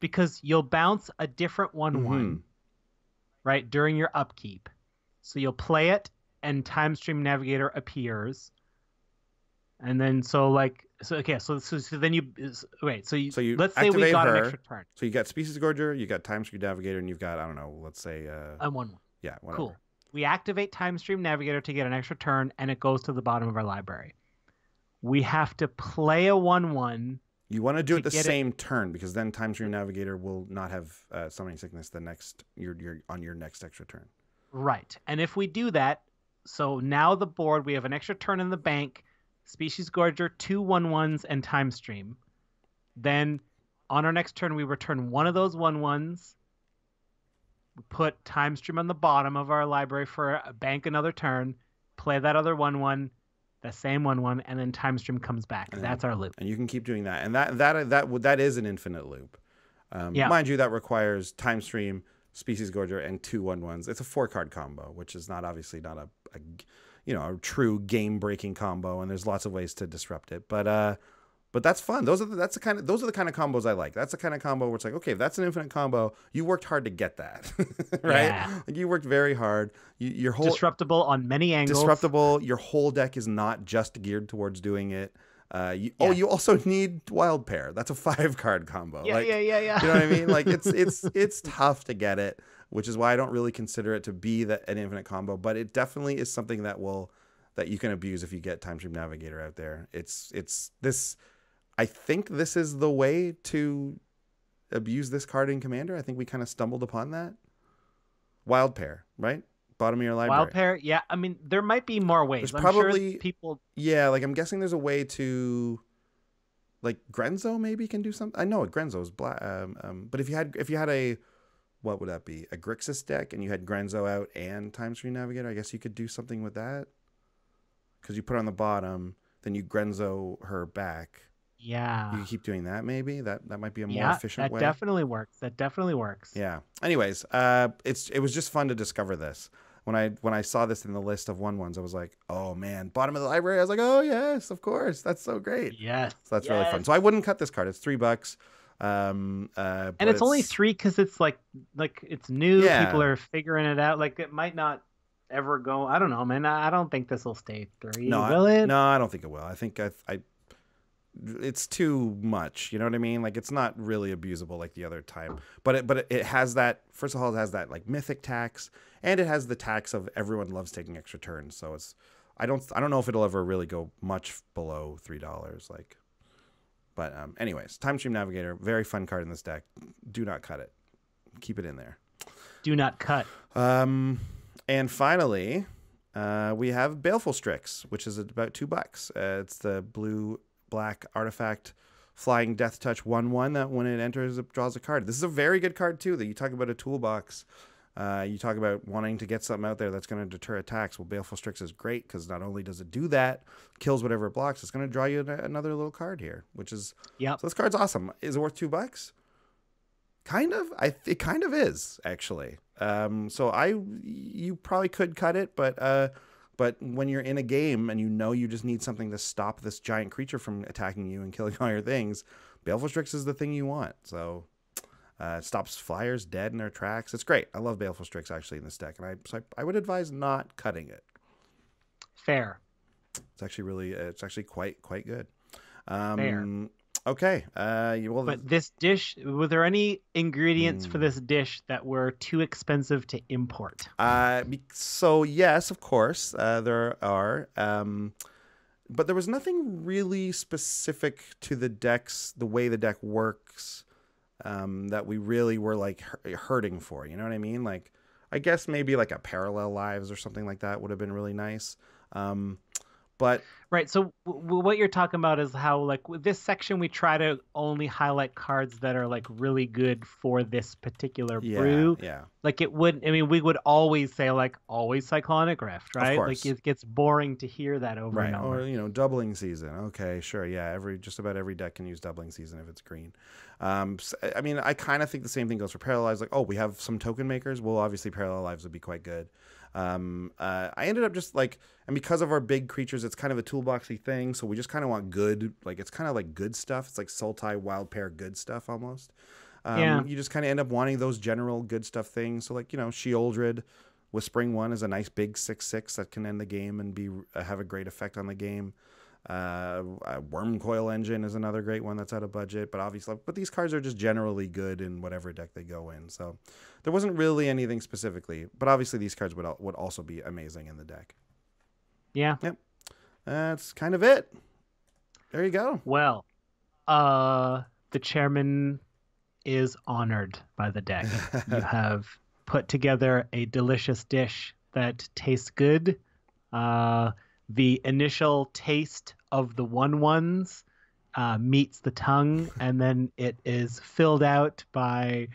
because you'll bounce a different one one Mhm. right during your upkeep. So you'll play it, and Time Stream Navigator appears, and then so like so okay so so, so then you wait so you, So you let's say we got her. an extra turn So you got species gorger, you got time stream navigator, and you've got I don't know, let's say uh, a one one yeah, whatever. cool. We activate Time Stream Navigator to get an extra turn, and it goes to the bottom of our library. We have to play a one one. You want to do to it the get it- same turn because then time stream navigator will not have uh, summoning sickness the next you're, you're on your next extra turn. Right. And if we do that, so now the board, we have an extra turn in the bank, Species Gorger, two one ones, and Time Stream. Then on our next turn, we return one of those one ones. We put Time Stream on the bottom of our library for a bank another turn, play that other one one, the same one one, and then Time Stream comes back. And That's our loop. and you can keep doing that. And that that that would that is an infinite loop. Um, Yeah. Mind you, that requires time stream, species gorger, and two one ones. It's a four card combo, which is not obviously not a, a you know a true game breaking combo. And there's lots of ways to disrupt it, but uh, but that's fun. Those are the, that's the kind of those are the kind of combos I like. That's the kind of combo where it's like, okay, if that's an infinite combo, you worked hard to get that, right? Yeah. Like you worked very hard. You, your whole Disruptible on many angles. disruptible. Your whole deck is not just geared towards doing it. Uh, you, Oh, you also need wild pair. That's a five card combo. Yeah, like, yeah, yeah, yeah. You know what I mean? Like it's it's it's tough to get it, which is why I don't really consider it to be that an infinite combo. But it definitely is something that will that you can abuse if you get Time Stream Navigator out there. It's it's this. I think this is the way to abuse this card in Commander. I think we kind of stumbled upon that. Wild pair, right? Bottom of your library. Wild pair, yeah. I mean, there might be more ways. There's probably- sure people Yeah, like I'm guessing there's a way to, like Grenzo maybe can do something. I know Grenzo is black, um, um, but if you had if you had a, what would that be? A Grixis deck, and you had Grenzo out and Time Stream Navigator. I guess you could do something with that. Because you put her on the bottom, then you Grenzo her back. Yeah. You keep doing that. Maybe that that might be a more yeah, efficient that way. That definitely works. That definitely works. Yeah. Anyways, uh, it's it was just fun to discover this. When I when I saw this in the list of one ones, I was like, oh man, bottom of the library. I was like, oh yes, of course, that's so great. Yes. So that's really fun. So I wouldn't cut this card. It's three bucks. Um, uh, and but it's, only three because it's like like it's new. Yeah. People are figuring it out. Like it might not ever go. I don't know, man. I don't think this will stay three. No, will I, it? no, I don't think it will. I think I, I, it's too much. You know what I mean? Like it's not really abusable like the other time. But it, but it, it has that. First of all, it has that like mythic tax, and it has the tax of everyone loves taking extra turns. So it's. I don't. I don't know if it'll ever really go much below three dollars. Like, but um. Anyways, time stream navigator, very fun card in this deck. Do not cut it. Keep it in there. Do not cut. Um, and finally, uh, we have Baleful Strix, which is about two bucks. Uh, it's the blue black artifact flying death touch 1 1 that when it enters, it draws a card. This is a very good card, too. That you talk about a toolbox. Uh, you talk about wanting to get something out there that's going to deter attacks. Well, Baleful Strix is great because not only does it do that, kills whatever it blocks, it's going to draw you another little card here, which is yeah. so this card's awesome. Is it worth two bucks? Kind of. I it kind of is actually. Um, so I you probably could cut it, but uh, but when you're in a game and you know you just need something to stop this giant creature from attacking you and killing all your things, Baleful Strix is the thing you want. So uh, it stops flyers dead in their tracks. It's great. I love Baleful Strix actually in this deck, and I so I, I would advise not cutting it. Fair. It's actually really it's actually quite quite good. Um, Fair. Okay. Uh, you- well, But this dish, were there any ingredients for Mm. this dish that were too expensive to import? Uh, so yes, of course, uh, there are. Um, but there was nothing really specific to the decks, the way the deck works, um, that we really were like hurting for. You know what I mean? Like, I guess maybe like a parallel lives or something like that would have been really nice. Um, but Right. So w- w- what you're talking about is how like with this section we try to only highlight cards that are like really good for this particular yeah, brew. yeah, Like it would I mean we would always say like always cyclonic rift, right? Like it gets boring to hear that over right. and over. Or you know, doubling season. Okay, sure. Yeah, every just about every deck can use doubling season if it's green. Um, s- I mean, I kind of think the same thing goes for parallel lives. Like, oh, we have some token makers. Well, obviously, parallel lives would be quite good. Um, uh, I ended up just like, and because of our big creatures, it's kind of a toolboxy thing. So we just kind of want good, like it's kind of like good stuff. It's like Sultai wild pair good stuff almost. Um, Yeah. You just kind of end up wanting those general good stuff things. So like you know, Sheoldred, Whispering One is a nice big six six that can end the game and be uh, have a great effect on the game. Uh, Wurmcoil Engine is another great one that's out of budget, but obviously, but these cards are just generally good in whatever deck they go in. So there wasn't really anything specifically, but obviously these cards would would also be amazing in the deck. Yeah. Yep. That's kind of it. There you go. Well, uh the chairman is honored by the deck. you have put together a delicious dish that tastes good. Uh, the initial taste of the one ones uh, meets the tongue, and then it is filled out by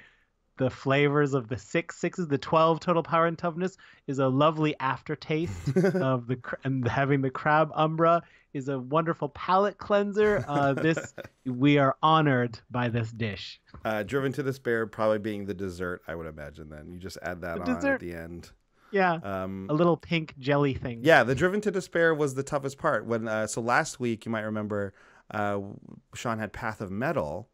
the flavors of the six sixes. The twelve total power and toughness is a lovely aftertaste of the and having the crab umbra is a wonderful palate cleanser. Uh, this we are honored by this dish. uh, Driven to Despair probably being the dessert, I would imagine. Then you just add that The on at the end. Yeah, Um, a little pink jelly thing. Yeah, the driven to despair was the toughest part. When uh, so last week, you might remember, uh, Sean had Path of Mettle,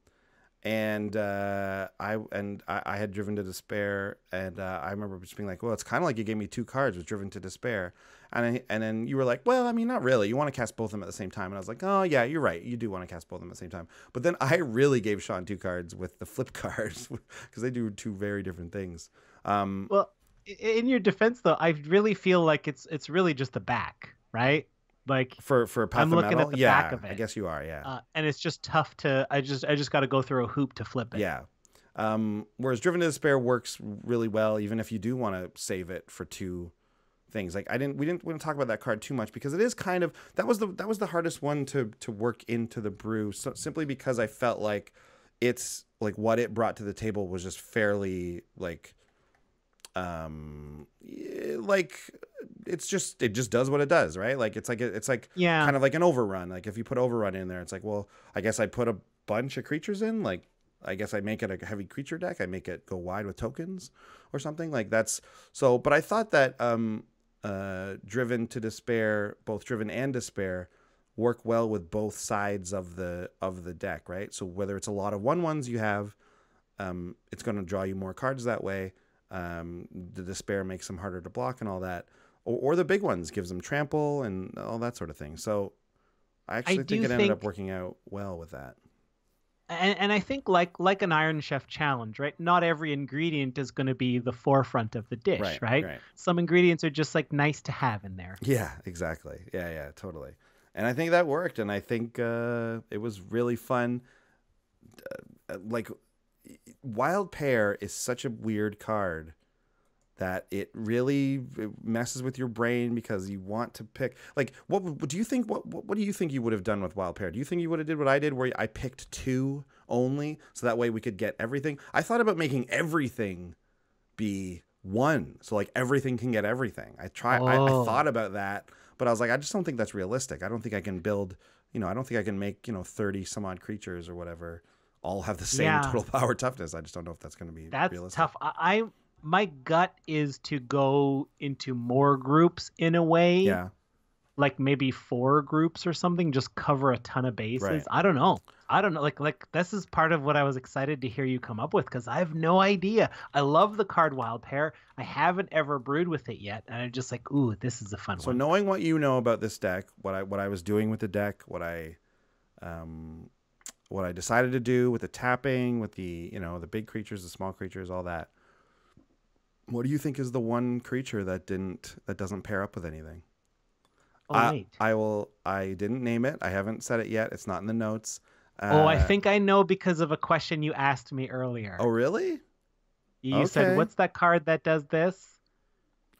and uh, I and I, I had driven to despair, and uh, I remember just being like, "Well, it's kind of like you gave me two cards with driven to despair," and I, and then you were like, "Well, I mean, not really. You want to cast both of them at the same time," and I was like, "Oh yeah, you're right. You do want to cast both of them at the same time." But then I really gave Sean two cards with the flip cards because they do two very different things. Um, Well, in your defense though, I really feel like it's it's really just the back, right? Like for for Path I'm looking at the yeah, back of it. I guess you are, yeah. uh, and it's just tough to I just I just got to go through a hoop to flip it. Yeah. Um, whereas Driven to Despair works really well, even if you do want to save it for two things. Like I didn't, we didn't want to talk about that card too much because it is kind of that was the that was the hardest one to to work into the brew, so, simply because I felt like it's like what it brought to the table was just fairly like um like it's just it just does what it does right? Like it's like it's like Yeah. kind of like an overrun. Like if you put overrun in there it's like well i guess i put a bunch of creatures in like i guess i make it a heavy creature deck. I make it go wide with tokens or something. Like that's so but i thought that um uh driven to despair both driven and despair work well with both sides of the of the deck right? So whether it's a lot of one ones you have um it's going to draw you more cards that way um the despair makes them harder to block and all that or, or the big ones gives them trample and all that sort of thing so i actually think do it ended up working out well with that and, and I think like like an Iron Chef challenge, right? Not every ingredient is going to be the forefront of the dish, right right? right Some ingredients are just like nice to have in there. Yeah, exactly. Yeah, yeah, totally. And I think that worked, and I think uh, it was really fun. Uh, like, Wild Pair is such a weird card that it really messes with your brain because you want to pick. Like, what do you think? What, what do you think you would have done with Wild Pair? Do you think you would have did what I did, where I picked two only, so that way we could get everything? I thought about making everything be one, so like everything can get everything. I try. I, I Oh. thought about that, but I was like, I just don't think that's realistic. I don't think I can build. You know, I don't think I can make you know thirty some odd creatures or whatever all have the same Yeah. total power toughness. I just don't know if that's going to be That's realistic. tough. I, I my gut is to go into more groups in a way, Yeah, like maybe four groups or something, just cover a ton of bases. Right. I don't know. I don't know. Like like this is part of what I was excited to hear you come up with because I have no idea. I love the card Wild Pair. I haven't ever brewed with it yet, and I'm just like, ooh, this is a fun So one. So knowing what you know about this deck, what I what I was doing with the deck, what I um what I decided to do with the tapping, with the you know the big creatures, the small creatures, all that. What do you think is the one creature that didn't that doesn't pair up with anything? Oh I. I will. I didn't name it. I haven't said it yet. It's not in the notes. oh, I Uh, think I know because of a question you asked me earlier. Oh, really? you okay. said, "What's that card that does this?"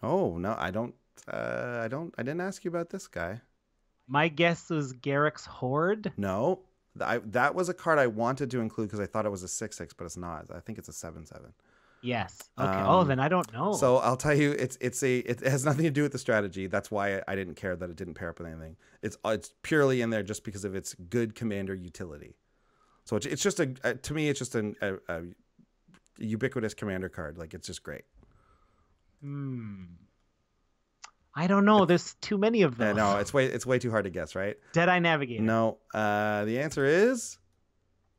Oh no, I don't. Uh, I don't. I didn't ask you about this guy. My guess was Garruk's Horde. No, I, that was a card I wanted to include because I thought it was a six six, but it's not. I think it's a seven seven. Yes. Okay. oh, Um, then I don't know. So I'll tell you, it's it's a it has nothing to do with the strategy. That's why I, I didn't care that it didn't pair up with anything. It's uh, it's purely in there just because of its good commander utility. So it's, it's just a, uh to me it's just an, a, a ubiquitous commander card. Like it's just great. Hmm. I don't know. There's too many of them. no, it's way it's way too hard to guess, right? Dead Eye Navigator. No, uh, the answer is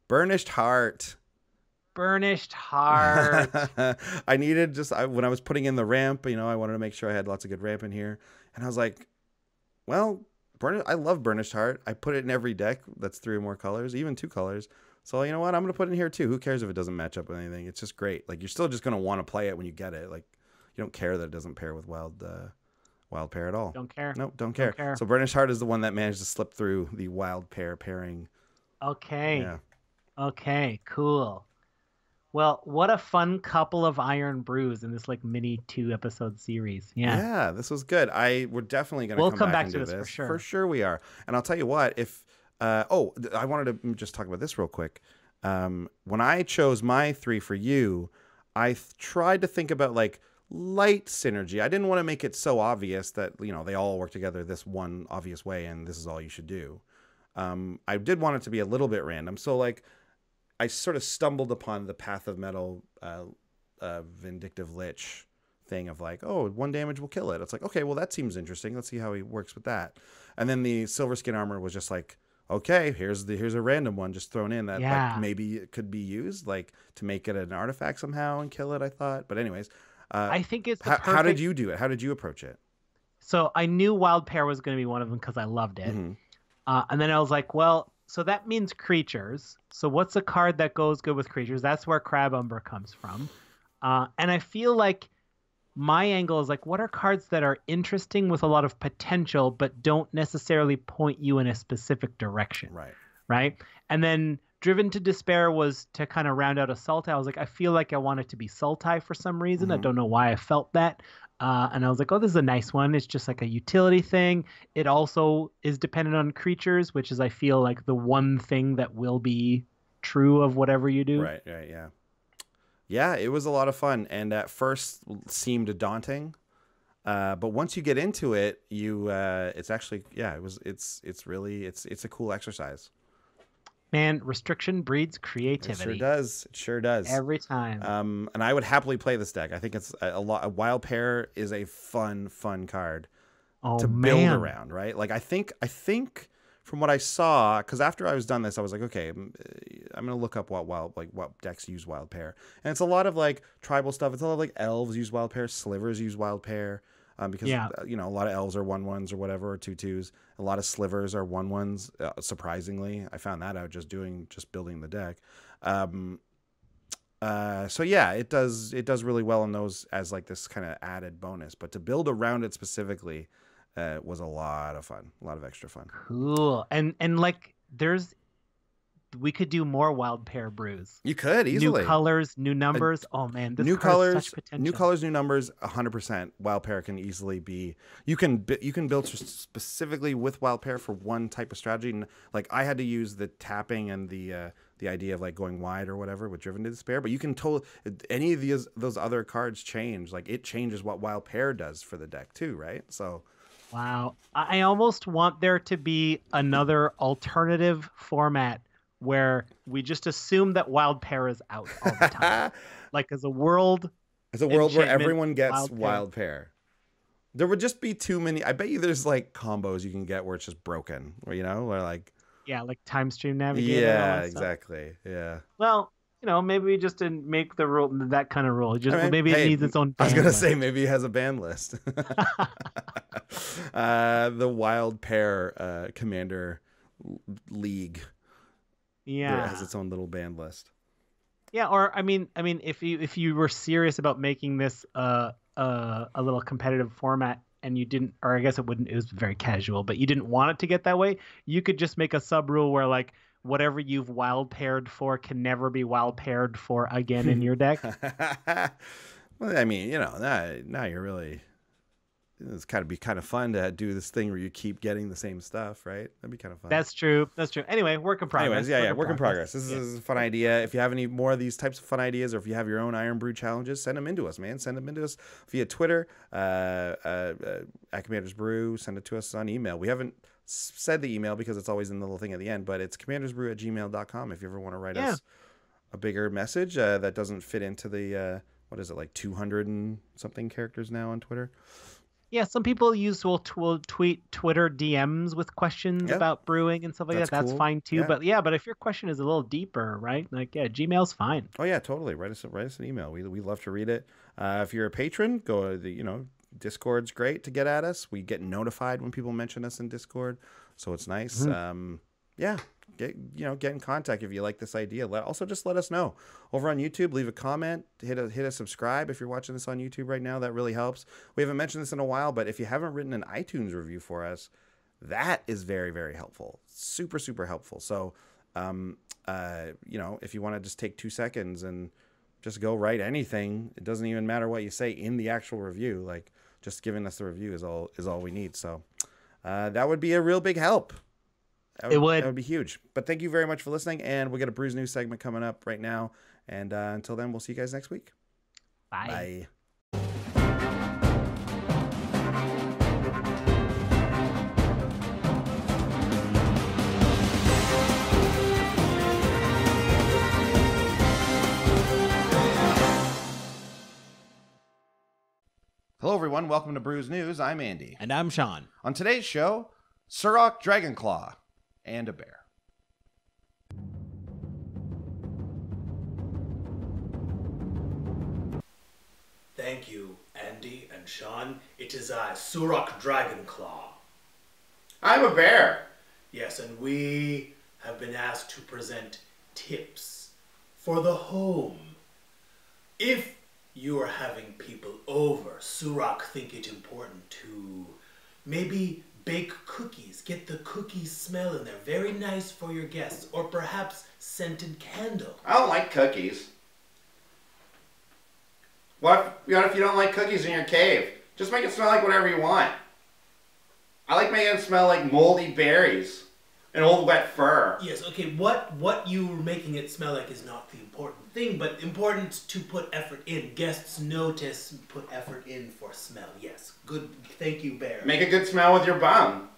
Burnished Hart. Burnished Hart. I needed just I, when I was putting in the ramp, you know, I wanted to make sure I had lots of good ramp in here, and I was like, well, burn. I love Burnished Hart. I put it in every deck that's three or more colors, even two colors. So you know what? I'm gonna put it in here too. Who cares if it doesn't match up with anything? It's just great. Like you're still just gonna want to play it when you get it. Like you don't care that it doesn't pair with wild, uh, wild pair at all. don't care. Nope, don't care. care. So Burnished Hart is the one that managed to slip through the wild pair pairing. Okay. Yeah. Okay. Cool. Well, what a fun couple of Iron Brews in this like mini two episode series. Yeah. Yeah, this was good. I we're definitely gonna We'll come, come back, back to do this for sure. For sure we are. And I'll tell you what, if uh oh, I wanted to just talk about this real quick. Um when I chose my 3 for you, I th- tried to think about like light synergy. I didn't want to make it so obvious that, you know, they all work together this one obvious way and this is all you should do. Um I did want it to be a little bit random. So like I sort of stumbled upon the Path of Mettle uh, uh, Vindictive Lich thing of like, oh, one damage will kill it. It's like, okay, well, that seems interesting. Let's see how he works with that. And then the Silver Skin Armor was just like, okay, here's the here's a random one just thrown in that Yeah. like maybe it could be used like to make it an artifact somehow and kill it. I thought, but anyways, uh, I think it's the how, how did you do it? How did you approach it? So I knew Wild Pair was going to be one of them because I loved it. Mhm. Uh, and then I was like, well, so that means creatures. So what's a card that goes good with creatures? That's where Crab Umbra comes from. Uh, and I feel like my angle is like, what are cards that are interesting with a lot of potential, but don't necessarily point you in a specific direction, Right. right? And then Driven to Despair was to kind of round out a Sultai. I was like, I feel like I want it to be Sultai for some reason. I Mhm. don't know why I felt that. Uh, and I was like, oh, this is a nice one. It's just like a utility thing. It also is dependent on creatures, which is, I feel like, the one thing that will be true of whatever you do. Right, right, yeah. Yeah, it was a lot of fun and at first seemed daunting. Uh, but once you get into it, you uh, it's actually yeah, it was it's it's really it's it's a cool exercise. Man, restriction breeds creativity. It sure does. It sure does. Every time. Um, and I would happily play this deck. I think it's a, a lot. A wild pair is a fun, fun card oh, to man. build around, right? Like I think, I think from what I saw, because after I was done this, I was like, okay, I'm, I'm gonna look up what wild, like what decks use wild pair, and it's a lot of like tribal stuff. It's a lot of like elves use wild pair, slivers use wild pair. Um, because Yeah. uh, you know a lot of L's are one ones or whatever or two twos. A lot of slivers are one ones. Uh, surprisingly, I found that out just doing just building the deck. Um, uh, so yeah, it does it does really well in those as like this kind of added bonus. But to build around it specifically uh, was a lot of fun, a lot of extra fun. Cool. And and like there's we could do more wild pair brews. You could easily New colors, new numbers. oh man, this new colors, such potential. new colors, new numbers. hundred percent. Wild pair can easily be. You can you can build specifically with wild pair for one type of strategy. And, Like I had to use the tapping and the uh, the idea of like going wide or whatever with driven to despair. But you can totally any of these those other cards change. Like it changes what wild pair does for the deck too, right? So Wow. I almost want there to be another alternative format where we just assume that wild pair is out all the time. like as a world, as a world where everyone gets wild wild pair. pair. There would just be too many. I bet you there's like combos you can get where it's just broken, where you know, where like yeah, like time stream navigator. yeah, exactly, yeah. Well, you know, maybe we just didn't make the rule that kind of rule. Just I mean, maybe hey, it needs its own. I was gonna bandwidth. say maybe it has a ban list. uh, the wild pair uh, commander league. Yeah. It has its own little band list. Yeah, or I mean, I mean, if you if you were serious about making this uh, uh, a little competitive format, and you didn't, or I guess it wouldn't, it was very casual, but you didn't want it to get that way, you could just make a sub rule where like whatever you've wild paired for can never be wild paired for again in your deck. well, I mean, you know, now, now you're really. It's kind of be kind of fun to do this thing where you keep getting the same stuff, right? That'd be kind of fun. That's true. That's true. Anyway, work in progress. Anyways, yeah, yeah, work in progress. This Yeah. is a fun idea. If you have any more of these types of fun ideas, or if you have your own Iron Brew challenges, send them into us, man. Send them into us via Twitter, uh, uh, uh, at Commanders Brew. Send it to us on email. We haven't said the email because it's always in the little thing at the end, but it's commandersbrew at gmail.com if you ever want to write Yeah. us a bigger message uh, that doesn't fit into the, uh, what is it, like 200 and something characters now on Twitter? Yeah, some people use will, t- will tweet Twitter DMs with questions Yeah. about brewing and stuff like That's that. That's fine too. Yeah. But yeah, but if your question is a little deeper, right? Like, yeah, Gmail's fine. Oh yeah, totally. Write us write us an email. We we love to read it. Uh, if you're a patron, go to the you know Discord's great to get at us. We get notified when people mention us in Discord, so it's nice. Mhm. Um, yeah, get you know get in contact if you like this idea. Let also just let us know over on YouTube. Leave a comment. Hit a hit a subscribe if you're watching this on YouTube right now. That really helps. We haven't mentioned this in a while, but if you haven't written an iTunes review for us, that is very very helpful. Super super helpful. So. Um, uh, you know, if you want to just take two seconds and just go write anything. It doesn't even matter what you say in the actual review. Like just giving us the review is all is all we need. So uh, that would be a real big help. That It would. That would be huge. But thank you very much for listening. And we'll get a Brews News segment coming up right now. And uh, until then, we'll see you guys next week. Bye. Bye. Hello, everyone. Welcome to Brews News. I'm Andy. And I'm Sean. On today's show, Surrak Dragonclaw and a bear. Thank you, Andy and Sean. It is I, Surrak Dragonclaw. I'm a bear. Yes, and we have been asked to present tips for the home. If you are having people over, Surrak think it important to maybe bake cookies. Get the cookie smell in there. Very nice for your guests. Or perhaps scented candle. I don't like cookies. What if, what if you don't like cookies in your cave? Just make it smell like whatever you want. I like making it smell like moldy berries and old wet fur. Yes, okay, what what you're making it smell like is not the important thing, but important to put effort in. Guests notice, put effort in for smell. Yes, good. Thank you, Bear. Make a good smell with your bum.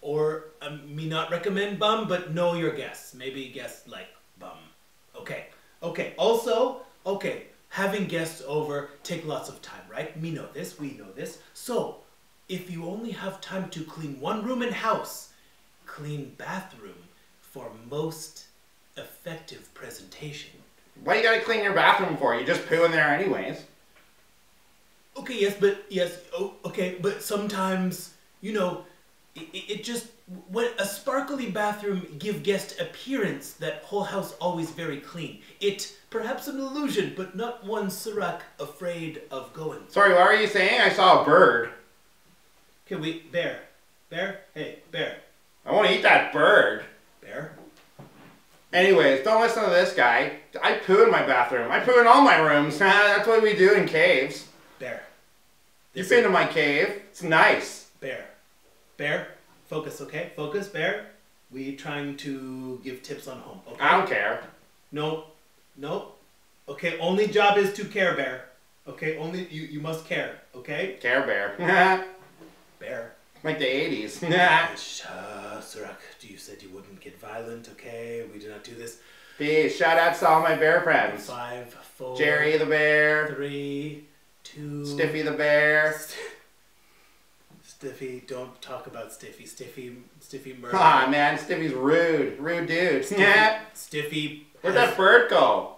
or um, me not recommend bum, but know your guests. Maybe guests like bum. Okay, okay. Also, okay, having guests over take lots of time, right? Me know this. We know this. So, if you only have time to clean one room in house, clean bathroom for most effective presentation. What you gotta clean your bathroom for? You just poo in there anyways. Okay, yes, but yes, oh, okay, but sometimes you know, it, it just what a sparkly bathroom give guest appearance that whole house always very clean. It perhaps an illusion, but not one Surrak afraid of going. Sorry, what are you saying? I saw a bird. Can we bear, bear, hey, bear, I wanna eat that bird. bear. Anyways, don't listen to this guy. I poo in my bathroom. I poo in all my rooms. That's what we do in caves. Bear. You've been to my cave. It's nice. Bear. Bear. Focus, okay? Focus, Bear. We trying to give tips on home, okay? I don't care. No. No. Okay, only job is to care, Bear. Okay, only you, you must care, okay? Care Bear. Bear. Like the 80s. Uh, Surrak, you said you wouldn't get violent, okay? We do not do this. Peace. Shout out to all my bear friends. Five, four, Jerry the bear. three, two. Stiffy the bear. Stiffy, don't talk about Stiffy. Stiffy, Stiffy murder. Ah man, Stiffy's rude. Rude dude. Stiffy, Yeah. Stiffy. Where'd has- that bird go?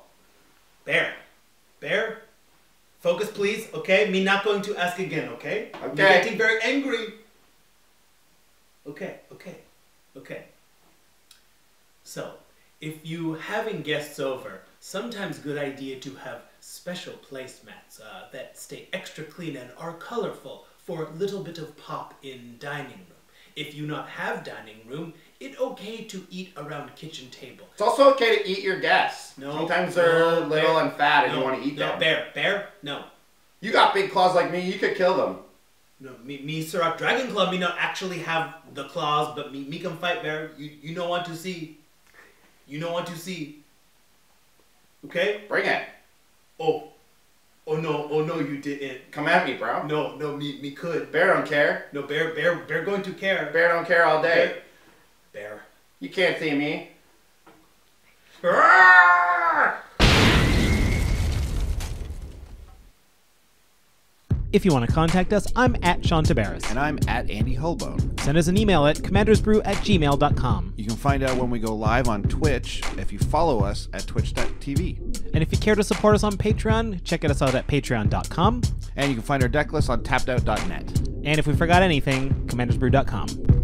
Bear. Bear. Focus, please. Okay. Me not going to ask again. Okay. You're Okay. getting very angry. Okay. Okay. Okay. So, if you having guests over, sometimes good idea to have special placemats uh, that stay extra clean and are colorful for a little bit of pop in dining room. If you not have dining room, it okay to eat around kitchen table. It's also okay to eat your guests. No, Sometimes they're no, little bear. and fat and no, you want to eat no, them. Bear, bear, no. You got big claws like me, you could kill them. No, me, me Surrak Dragonclaw, me not actually have the claws, but me, me can fight bear. You, you know want to see. You know want to see. Okay? Bring it. Oh. Oh no, oh no, you didn't. Come at me, bro. No, no, me, me could. Bear don't care. No, bear, bear, bear going to care. Bear don't care all day. Bear. You can't see me. If you want to contact us, I'm at Sean Tabares. And I'm at Andy Hullbone. Send us an email at commandersbrew at gmail.com. You can find out when we go live on Twitch if you follow us at twitch.tv. And if you care to support us on Patreon, check us out at patreon.com. And you can find our deck list on tappedout.net. And if we forgot anything, commandersbrew.com.